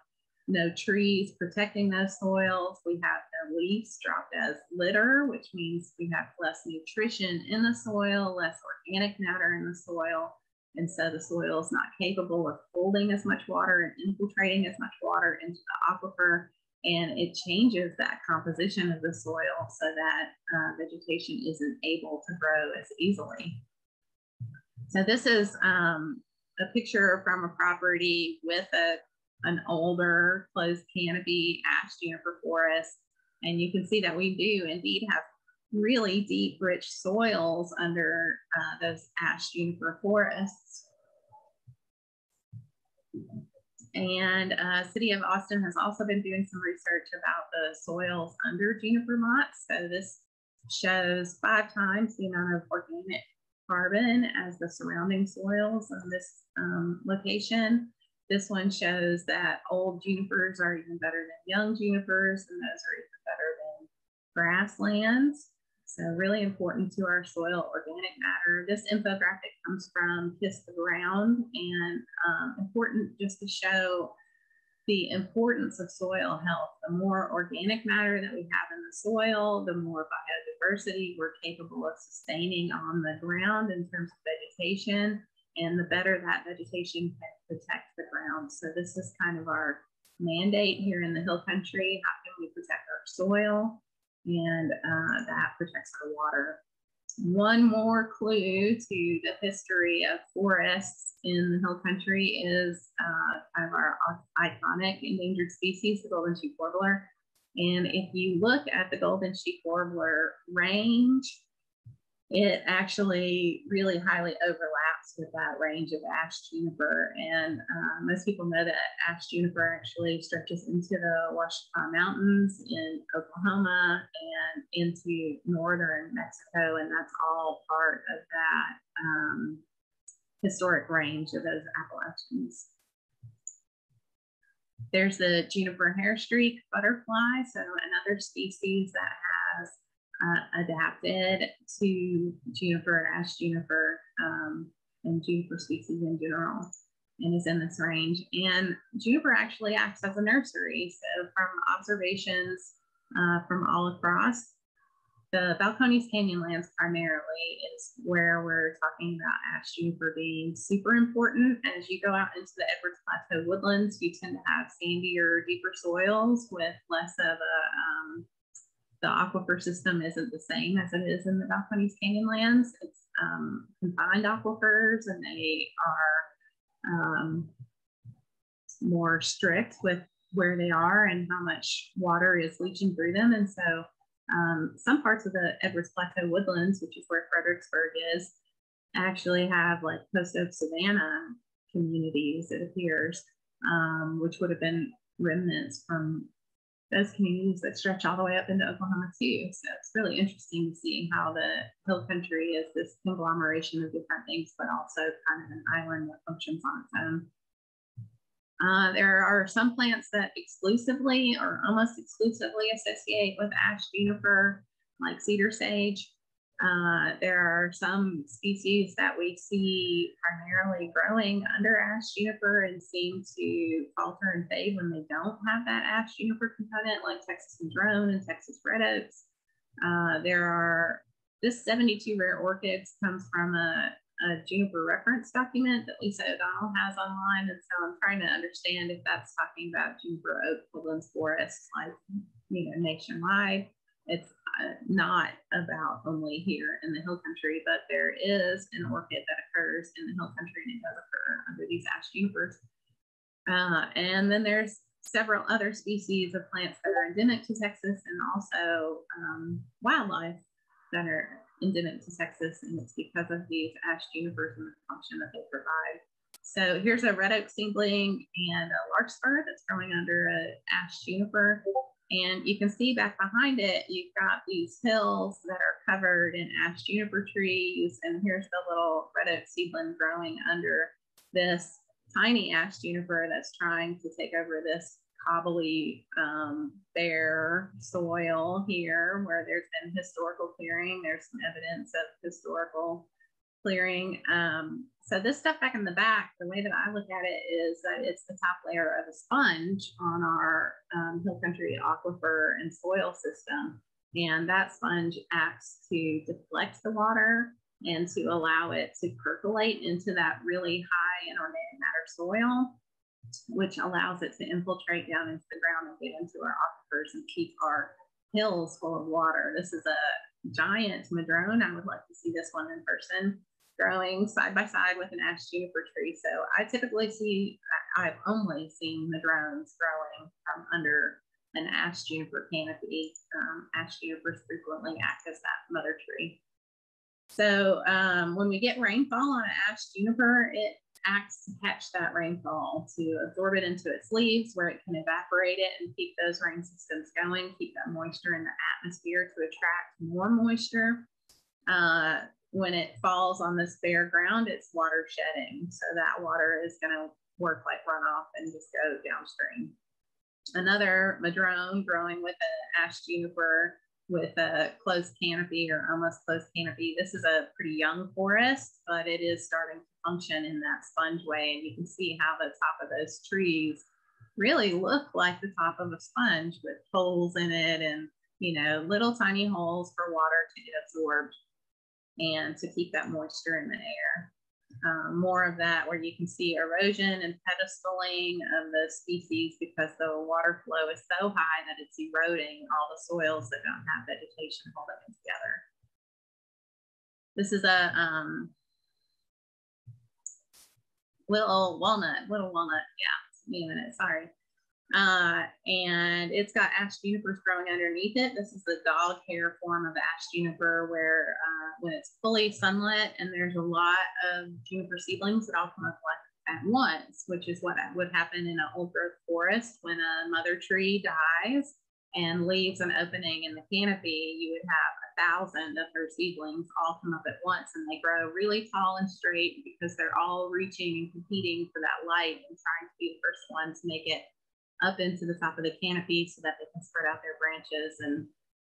no trees protecting those soils. We have no leaves dropped as litter, which means we have less nutrition in the soil, less organic matter in the soil. And so the soil is not capable of holding as much water and infiltrating as much water into the aquifer and it changes that composition of the soil so that uh, vegetation isn't able to grow as easily. So this is um, a picture from a property with a, an older closed canopy Ashe juniper forest. And you can see that we do indeed have really deep, rich soils under uh, those Ashe juniper forests. And uh, City of Austin has also been doing some research about the soils under juniper mott's. So this shows five times the amount of organic carbon as the surrounding soils on this um, location. This one shows that old junipers are even better than young junipers, and those are even better than grasslands. So really important to our soil organic matter. This infographic comes from Kiss the Ground and um, important just to show the importance of soil health. The more organic matter that we have in the soil, the more biodiversity we're capable of sustaining on the ground in terms of vegetation, and the better that vegetation can protect the ground. So this is kind of our mandate here in the hill country. How can we protect our soil? And uh, that protects our water. One more clue to the history of forests in the hill country is uh, kind of our iconic endangered species, the golden-cheeked warbler. And if you look at the golden-cheeked warbler range, it actually really highly overlaps with that range of Ashe juniper. And uh, most people know that Ashe juniper actually stretches into the Ouachita Mountains in Oklahoma and into northern Mexico. And that's all part of that um, historic range of those Appalachians. There's the juniper hairstreak butterfly, so another species that has uh, adapted to juniper, Ashe juniper, um, and juniper species in general, and is in this range. And juniper actually acts as a nursery. So from observations uh, from all across, the Balcones Canyonlands primarily is where we're talking about Ashe juniper being super important. As you go out into the Edwards Plateau woodlands, you tend to have sandier, deeper soils with less of a um, the aquifer system isn't the same as it is in the Balcones Canyonlands. It's um, confined aquifers and they are um, more strict with where they are and how much water is leaching through them. And so um, some parts of the Edwards Plateau woodlands, which is where Fredericksburg is, actually have like post oak savanna communities, it appears, um, which would have been remnants from those communities that stretch all the way up into Oklahoma too. So it's really interesting to see how the hill country is this conglomeration of different things, but also kind of an island that functions on its own. Uh, there are some plants that exclusively or almost exclusively associate with Ashe juniper, like cedar sage. Uh, there are some species that we see primarily growing under Ashe juniper and seem to falter and fade when they don't have that Ashe juniper component, like Texas madrone and Texas red oaks. Uh, there are this 72 rare orchids comes from a, a, juniper reference document that Lisa O'Donnell has online, and so I'm trying to understand if that's talking about juniper oak woodlands forests, like you know nationwide. It's uh, not about only here in the hill country, but there is an orchid that occurs in the hill country and it does occur under these Ashe junipers. Uh, and then there's several other species of plants that are endemic to Texas and also um, wildlife that are endemic to Texas. And it's because of these Ashe junipers and the function that they provide. So here's a red oak seedling and a larkspur that's growing under an Ashe juniper. And you can see back behind it, you've got these hills that are covered in Ashe juniper trees. And here's the little red oak seedling growing under this tiny Ashe juniper that's trying to take over this cobbly, um, bare soil here where there's been historical clearing. There's some evidence of historical clearing. Um, so this stuff back in the back, the way that I look at it is that it's the top layer of a sponge on our um, hill country aquifer and soil system. And that sponge acts to deflect the water and to allow it to percolate into that really high inorganic matter soil, which allows it to infiltrate down into the ground and get into our aquifers and keep our hills full of water. This is a giant madrone. I would like to see this one in person growing side by side with an Ashe juniper tree. So I typically see, I've only seen madrones growing from under an Ashe juniper canopy. Um, Ashe junipers frequently act as that mother tree. So um, when we get rainfall on an Ashe juniper, it acts to catch that rainfall, to absorb it into its leaves where it can evaporate it and keep those rain systems going, keep that moisture in the atmosphere to attract more moisture. Uh, when it falls on this bare ground, it's water shedding. So that water is going to work like runoff and just go downstream. Another madrone growing with an Ashe juniper with a closed canopy or almost closed canopy. This is a pretty young forest, but it is starting to function in that sponge way. And you can see how the top of those trees really look like the top of a sponge with holes in it and, you know, little tiny holes for water to get absorbed and to keep that moisture in the air. Um, more of that where you can see erosion and pedestaling of the species because the water flow is so high that it's eroding all the soils that don't have vegetation holding them together. This is a um, little walnut, little walnut, yeah, me a minute, sorry. Uh, and it's got Ashe junipers growing underneath it. This is the dog hair form of Ashe juniper where uh, when it's fully sunlit and there's a lot of juniper seedlings that all come up at once, which is what would happen in an old growth forest when a mother tree dies and leaves an opening in the canopy, you would have a thousand of her seedlings all come up at once and they grow really tall and straight because they're all reaching and competing for that light and trying to be the first one to make it up into the top of the canopy so that they can spread out their branches and,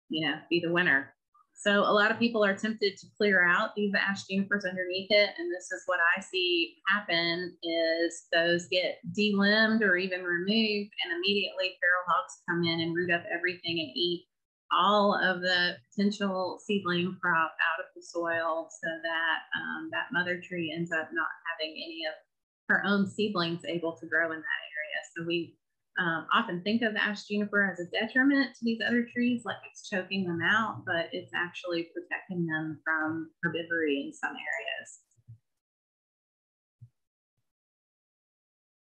you know, be the winner. So a lot of people are tempted to clear out these Ashe junipers underneath it. And this is what I see happen is those get delimbed or even removed and immediately feral hogs come in and root up everything and eat all of the potential seedling crop out of the soil so that um, that mother tree ends up not having any of her own seedlings able to grow in that area. So we um, often think of Ashe juniper as a detriment to these other trees, like it's choking them out, but it's actually protecting them from herbivory in some areas.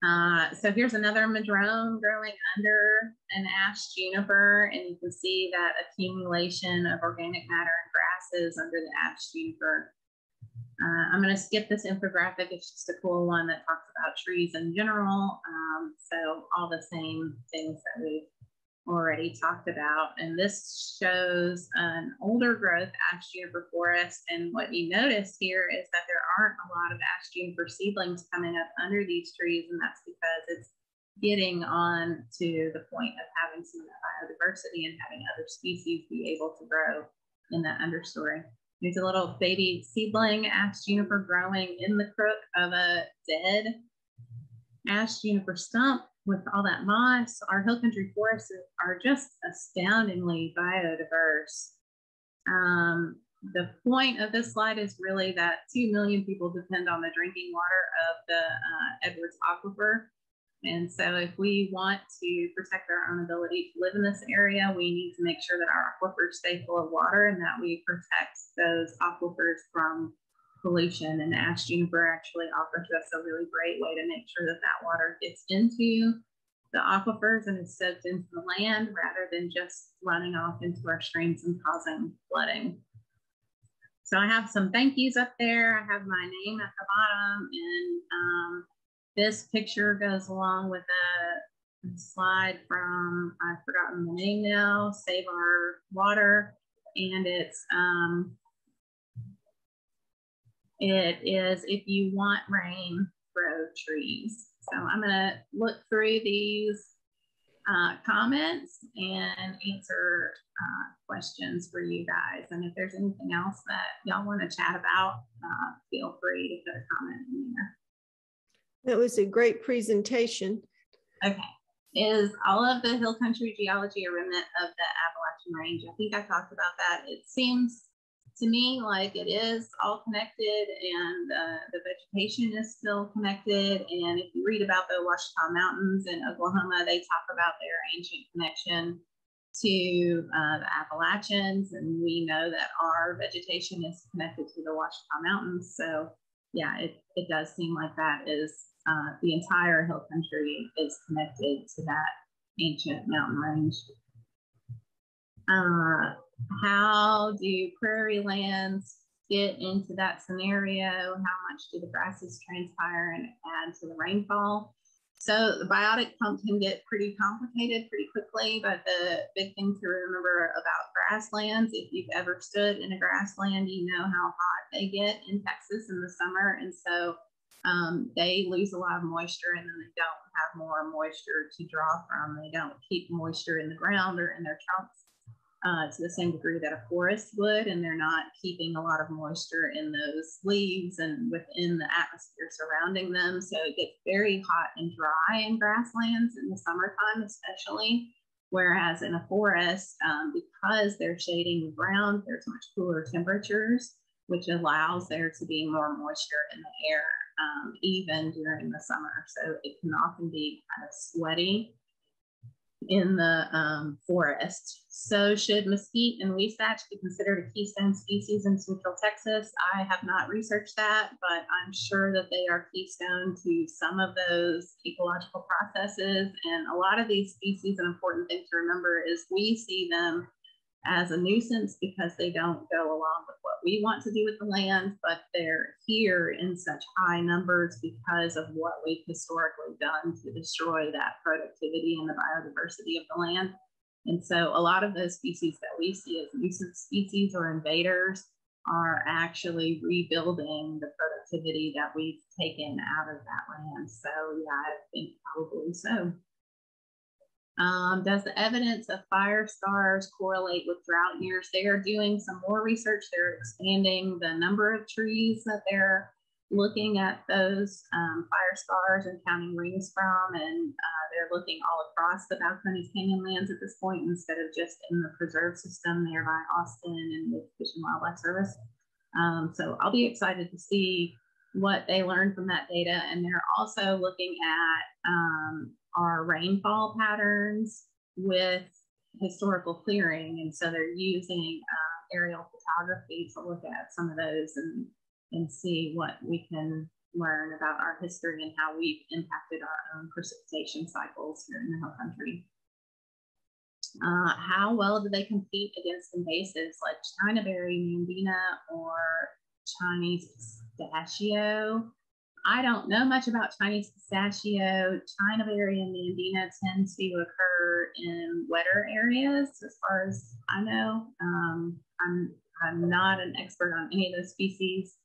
Uh, so here's another madrone growing under an Ashe juniper, and you can see that accumulation of organic matter and grasses under the Ashe juniper. Uh, I'm going to skip this infographic. It's just a cool one that talks about trees in general. Um, so all the same things that we've already talked about. And this shows an older growth Ashe juniper forest. And what you notice here is that there aren't a lot of Ashe juniper seedlings coming up under these trees. And that's because it's getting on to the point of having some of that biodiversity and having other species be able to grow in that understory. There's a little baby seedling Ashe juniper growing in the crook of a dead Ashe juniper stump with all that moss. Our hill country forests are just astoundingly biodiverse. Um, the point of this slide is really that 2 million people depend on the drinking water of the uh, Edwards Aquifer. And so if we want to protect our own ability to live in this area, we need to make sure that our aquifers stay full of water and that we protect those aquifers from pollution. And Ashe juniper actually offers us a really great way to make sure that that water gets into the aquifers and is soaked into the land rather than just running off into our streams and causing flooding. So I have some thank yous up there. I have my name at the bottom and um, this picture goes along with a, slide from, I've forgotten the name now, Save Our Water. And it's, um, it is if you want rain, grow trees. So I'm gonna look through these uh, comments and answer uh, questions for you guys. And if there's anything else that y'all want to chat about, uh, feel free to put a comment in there. That was a great presentation. Okay. Is all of the hill country geology a remnant of the Appalachian Range? I think I talked about that. It seems to me like it is all connected and uh, the vegetation is still connected. And if you read about the Ouachita Mountains in Oklahoma, they talk about their ancient connection to uh, the Appalachians. And we know that our vegetation is connected to the Ouachita Mountains. So yeah, it, it does seem like that is uh, the entire hill country is connected to that ancient mountain range. Uh, how do prairie lands get into that scenario? How much do the grasses transpire and add to the rainfall? So the biotic pump can get pretty complicated pretty quickly, but the big thing to remember about grasslands, if you've ever stood in a grassland, you know how hot they get in Texas in the summer. And so um, they lose a lot of moisture and then they don't have more moisture to draw from. They don't keep moisture in the ground or in their trunks uh, to the same degree that a forest would, and they're not keeping a lot of moisture in those leaves and within the atmosphere surrounding them. So it gets very hot and dry in grasslands in the summertime, especially. Whereas in a forest, um, because they're shading the ground, there's much cooler temperatures, which allows there to be more moisture in the air, um, even during the summer. So it can often be kind of sweaty in the um, forest. So should mesquite and huisache be considered a keystone species in central Texas? I have not researched that, but I'm sure that they are keystone to some of those ecological processes. And a lot of these species, an important thing to remember is we see them as a nuisance because they don't go along with what we want to do with the land, but they're here in such high numbers because of what we've historically done to destroy that productivity and the biodiversity of the land. And so a lot of those species that we see as nuisance species or invaders are actually rebuilding the productivity that we've taken out of that land. So yeah, I think probably so. Um, does the evidence of fire scars correlate with drought years? They are doing some more research. They're expanding the number of trees that they're looking at those um, fire scars and counting rings from, and uh, they're looking all across the Balcones Canyonlands at this point instead of just in the preserve system nearby Austin and the Fish and Wildlife Service. Um, so I'll be excited to see what they learned from that data. And they're also looking at um, our rainfall patterns with historical clearing. And so they're using uh, aerial photography to look at some of those and, and see what we can learn about our history and how we've impacted our own precipitation cycles here in the hill country. Uh, how well do they compete against invasives like Chinaberry, Nandina, or Chinese pistachio? I don't know much about Chinese pistachio. Chinaberry and Nandina tend to occur in wetter areas, as far as I know. Um, I'm I'm not an expert on any of those species.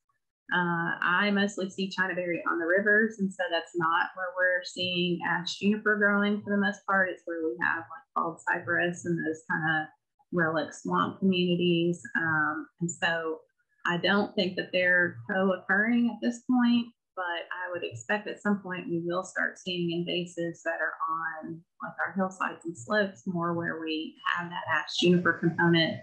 Uh, I mostly see Chinaberry on the rivers, and so that's not where we're seeing Ashe juniper growing for the most part. It's where we have like bald cypress and those kind of relic swamp communities. Um, and so I don't think that they're co-occurring at this point but I would expect at some point we will start seeing invasives that are on like our hillsides and slopes more where we have that Ashe juniper component.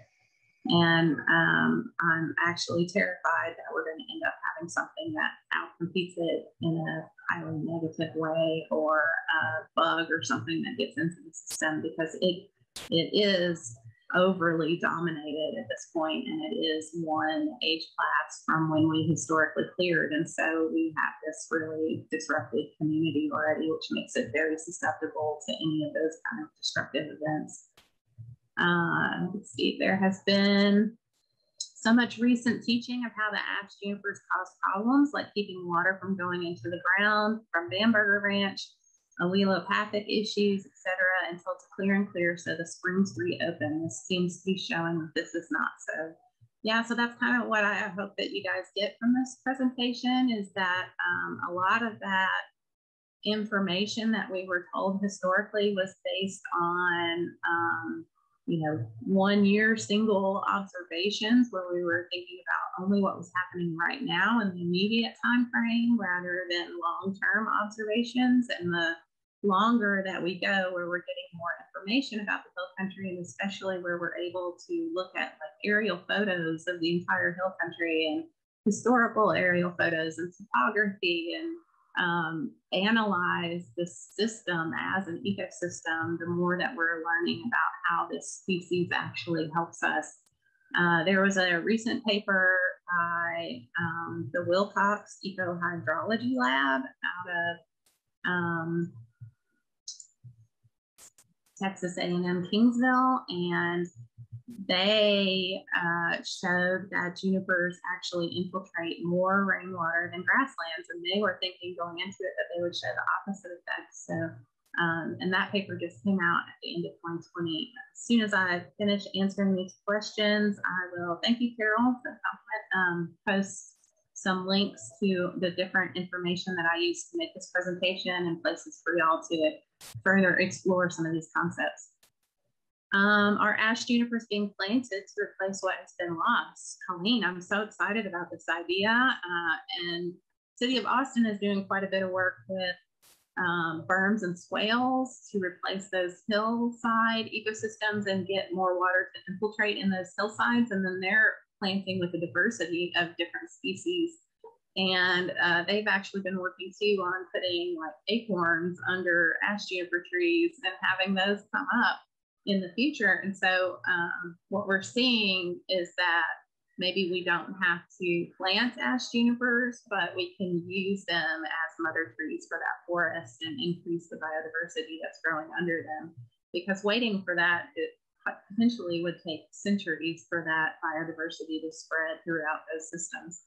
And um, I'm actually terrified that we're going to end up having something that outcompetes it in a highly negative way or a bug or something that gets into the system because it it is overly dominated at this point, and it is one age class from when we historically cleared. And so we have this really disrupted community already, which makes it very susceptible to any of those kind of destructive events. Uh, let's see, there has been so much recent teaching of how the Ashe junipers cause problems, like keeping water from going into the ground from Bamberger Ranch allelopathic issues, etc., until it's clear and clear so the springs reopen. This seems to be showing that this is not so. Yeah, so that's kind of what I hope that you guys get from this presentation is that um, a lot of that information that we were told historically was based on um, you know, one year single observations where we were thinking about only what was happening right now in the immediate time frame rather than long-term observations. And the longer that we go where we're getting more information about the hill country and especially where we're able to look at like aerial photos of the entire hill country and historical aerial photos and topography and um, analyze the system as an ecosystem, the more that we're learning about how this species actually helps us. Uh, there was a recent paper by um, the Wilcox Ecohydrology Lab out of um, Texas A&M Kingsville, and they uh, showed that junipers actually infiltrate more rainwater than grasslands, and they were thinking going into it that they would show the opposite effect. So, um, and that paper just came out at the end of 2020. As soon as I finish answering these questions, I will thank you, Carol, for compliment. Um, post some links to the different information that I used to make this presentation and places for y'all to further explore some of these concepts. Um, our Ashe junipers being planted to replace what has been lost. Colleen, I'm so excited about this idea. Uh, and City of Austin is doing quite a bit of work with um, berms and swales to replace those hillside ecosystems and get more water to infiltrate in those hillsides. And then they're planting with a diversity of different species. And uh, they've actually been working too on putting like acorns under Ashe juniper trees and having those come up in the future. And so um, what we're seeing is that maybe we don't have to plant Ashe junipers, but we can use them as mother trees for that forest and increase the biodiversity that's growing under them. Because waiting for that, it potentially would take centuries for that biodiversity to spread throughout those systems.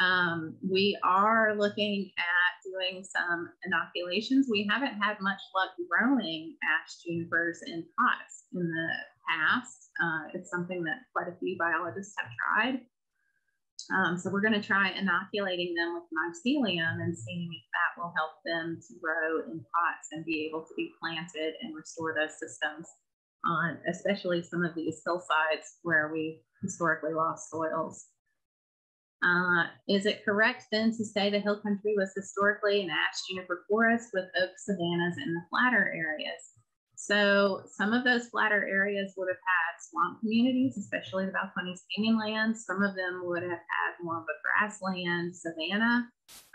Um, we are looking at doing some inoculations. We haven't had much luck growing Ashe junipers in pots in the past. Uh, it's something that quite a few biologists have tried. Um, so we're going to try inoculating them with mycelium and seeing if that will help them to grow in pots and be able to be planted and restore those systems on especially some of these hillsides where we historically lost soils. Uh, is it correct then to say the hill country was historically an Ashe juniper forest with oak savannas in the flatter areas? So some of those flatter areas would have had swamp communities, especially the Balcones Canyon lands. Some of them would have had more of a grassland savanna,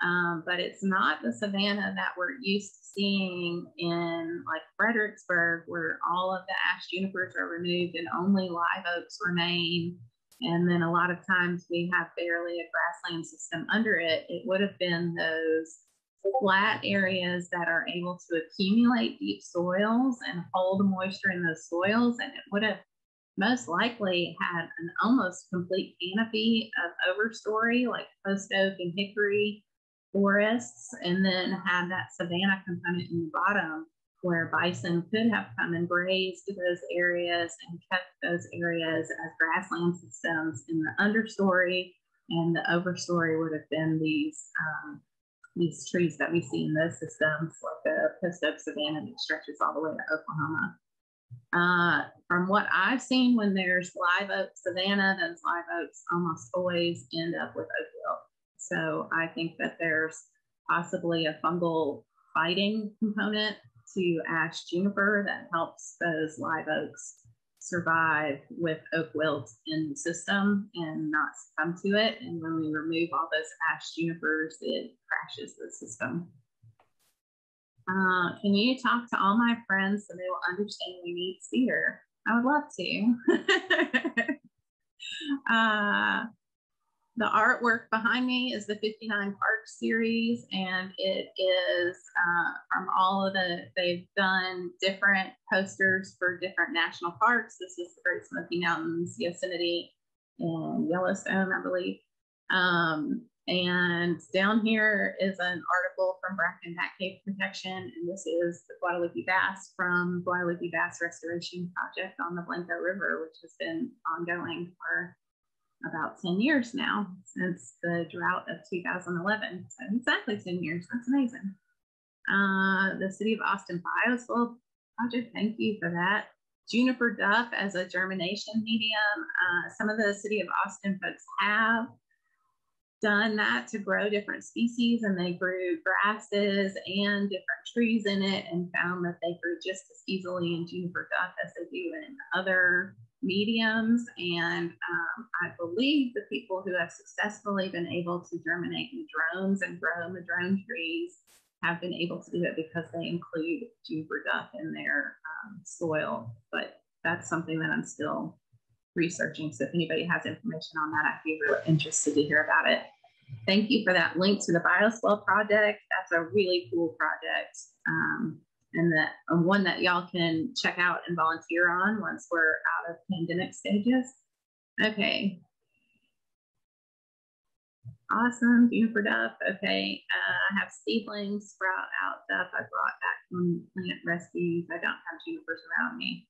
um, but it's not the savanna that we're used to seeing in like Fredericksburg, where all of the Ashe junipers are removed and only live oaks remain and then a lot of times we have barely a grassland system under it. It would have been those flat areas that are able to accumulate deep soils and hold moisture in those soils. And it would have most likely had an almost complete canopy of overstory like post oak and hickory forests, and then had that savanna component in the bottom where bison could have come and grazed those areas and kept those areas as grassland systems in the understory, and the overstory would have been these um, these trees that we see in those systems, like the post oak savanna that stretches all the way to Oklahoma. Uh, from what I've seen, when there's live oak savanna, those live oaks almost always end up with oak wilt. So I think that there's possibly a fungal fighting component to Ashe juniper that helps those live oaks survive with oak wilt in the system and not succumb to it. And when we remove all those Ashe junipers, it crashes the system. Uh, can you talk to all my friends so they will understand we need cedar? I would love to. uh, the artwork behind me is the 59 Park series, and it is uh, from all of the, they've done different posters for different national parks. This is the Great Smoky Mountains, Yosemite, and Yellowstone, I believe. Um, and down here is an article from Bracken Bat Cave Protection, and this is the Guadalupe Bass from Guadalupe Bass Restoration Project on the Blanco River, which has been ongoing for about 10 years now since the drought of 2011. So exactly 10 years. That's amazing. Uh, the City of Austin Bioswale Project, thank you for that. Juniper Duff as a germination medium. Uh, some of the City of Austin folks have done that to grow different species and they grew grasses and different trees in it and found that they grew just as easily in juniper duff as they do in other mediums. And um, I believe the people who have successfully been able to germinate madrones and grow madrone trees have been able to do it because they include juniper duff in their um, soil. But that's something that I'm still researching. So if anybody has information on that, I'd be really interested to hear about it. Thank you for that link to the Bioswale project. That's a really cool project. Um, and that um, one that y'all can check out and volunteer on once we're out of pandemic stages. Okay. Awesome, juniper duff. Okay, uh, I have seedlings, sprout out duff I brought back from plant rescues. I don't have junipers around me.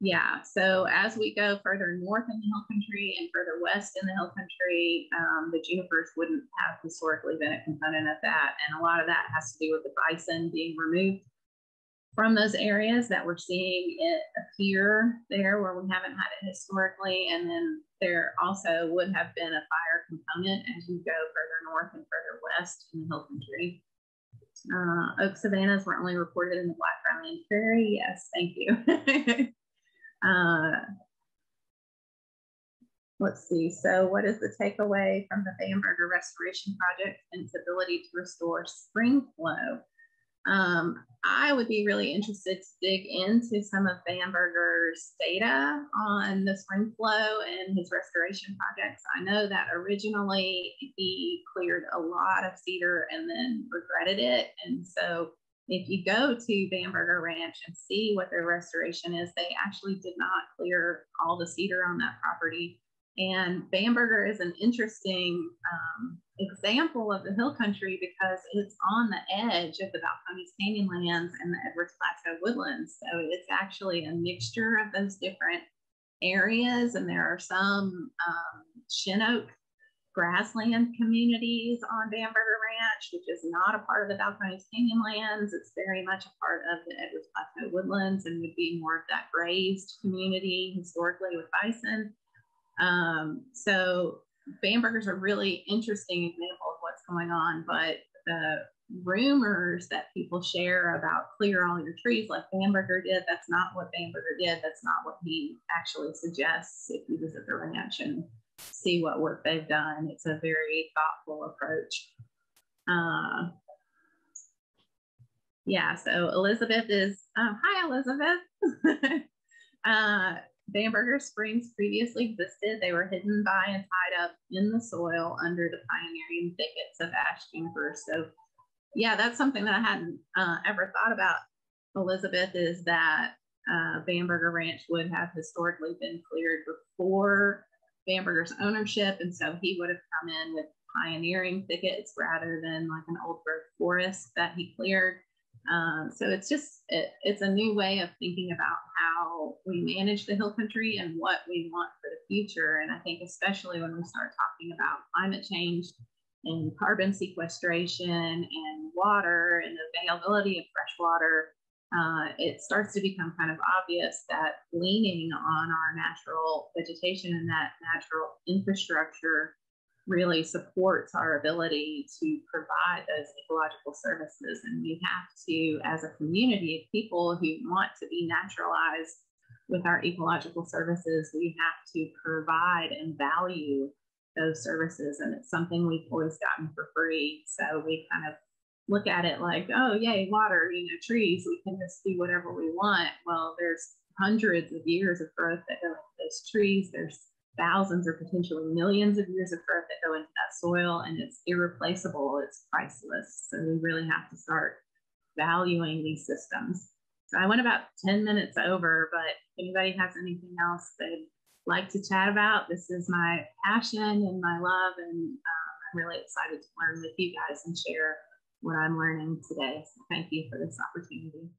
yeah, so as we go further north in the hill country and further west in the hill country, um, the junipers wouldn't have historically been a component of that. And a lot of that has to do with the bison being removed from those areas that we're seeing it appear there where we haven't had it historically. And then there also would have been a fire component as you go further north and further west in the hill country. Uh, oak savannas were only reported in the Black Riley Prairie. Yes, thank you. Uh, let's see. So what is the takeaway from the Bamberger Restoration Project and its ability to restore spring flow? Um, I would be really interested to dig into some of Bamberger's data on the spring flow and his restoration projects. I know that originally he cleared a lot of cedar and then regretted it. And so if you go to Bamberger Ranch and see what their restoration is, they actually did not clear all the cedar on that property. And Bamberger is an interesting um, example of the hill country because it's on the edge of the Balcones Canyon lands and the Edwards Plateau woodlands. So it's actually a mixture of those different areas. And there are some um, shin oak grassland communities on Bamberger Ranch, which is not a part of the Balcones Canyon lands. It's very much a part of the Edwards Plateau woodlands and would be more of that grazed community historically with bison. Um, so Bamberger's a really interesting example of what's going on, but the rumors that people share about clear all your trees like Bamberger did, that's not what Bamberger did. That's not what he actually suggests if you visit the ranch and see what work they've done. It's a very thoughtful approach. Uh, yeah, so Elizabeth is, oh, hi, Elizabeth. uh, Bamberger Springs previously existed. They were hidden by and tied up in the soil under the pioneering thickets of Ashe juniper. So yeah, that's something that I hadn't uh, ever thought about, Elizabeth, is that uh, Bamberger Ranch would have historically been cleared before Bamberger's ownership. And so he would have come in with pioneering thickets rather than like an old growth forest that he cleared. Um, so it's just, it, it's a new way of thinking about how we manage the hill country and what we want for the future. And I think especially when we start talking about climate change and carbon sequestration and water and availability of fresh water, uh, it starts to become kind of obvious that leaning on our natural vegetation and that natural infrastructure really supports our ability to provide those ecological services. And we have to, as a community of people who want to be naturalized with our ecological services, we have to provide and value those services. And it's something we've always gotten for free. So we kind of look at it like, oh, yay, water, you know, trees, we can just do whatever we want. Well, there's hundreds of years of growth that go into those trees. There's thousands or potentially millions of years of growth that go into that soil, and it's irreplaceable, it's priceless. So we really have to start valuing these systems. So I went about 10 minutes over, but if anybody has anything else they'd like to chat about, this is my passion and my love, and um, I'm really excited to learn with you guys and share what I'm learning today. So thank you for this opportunity.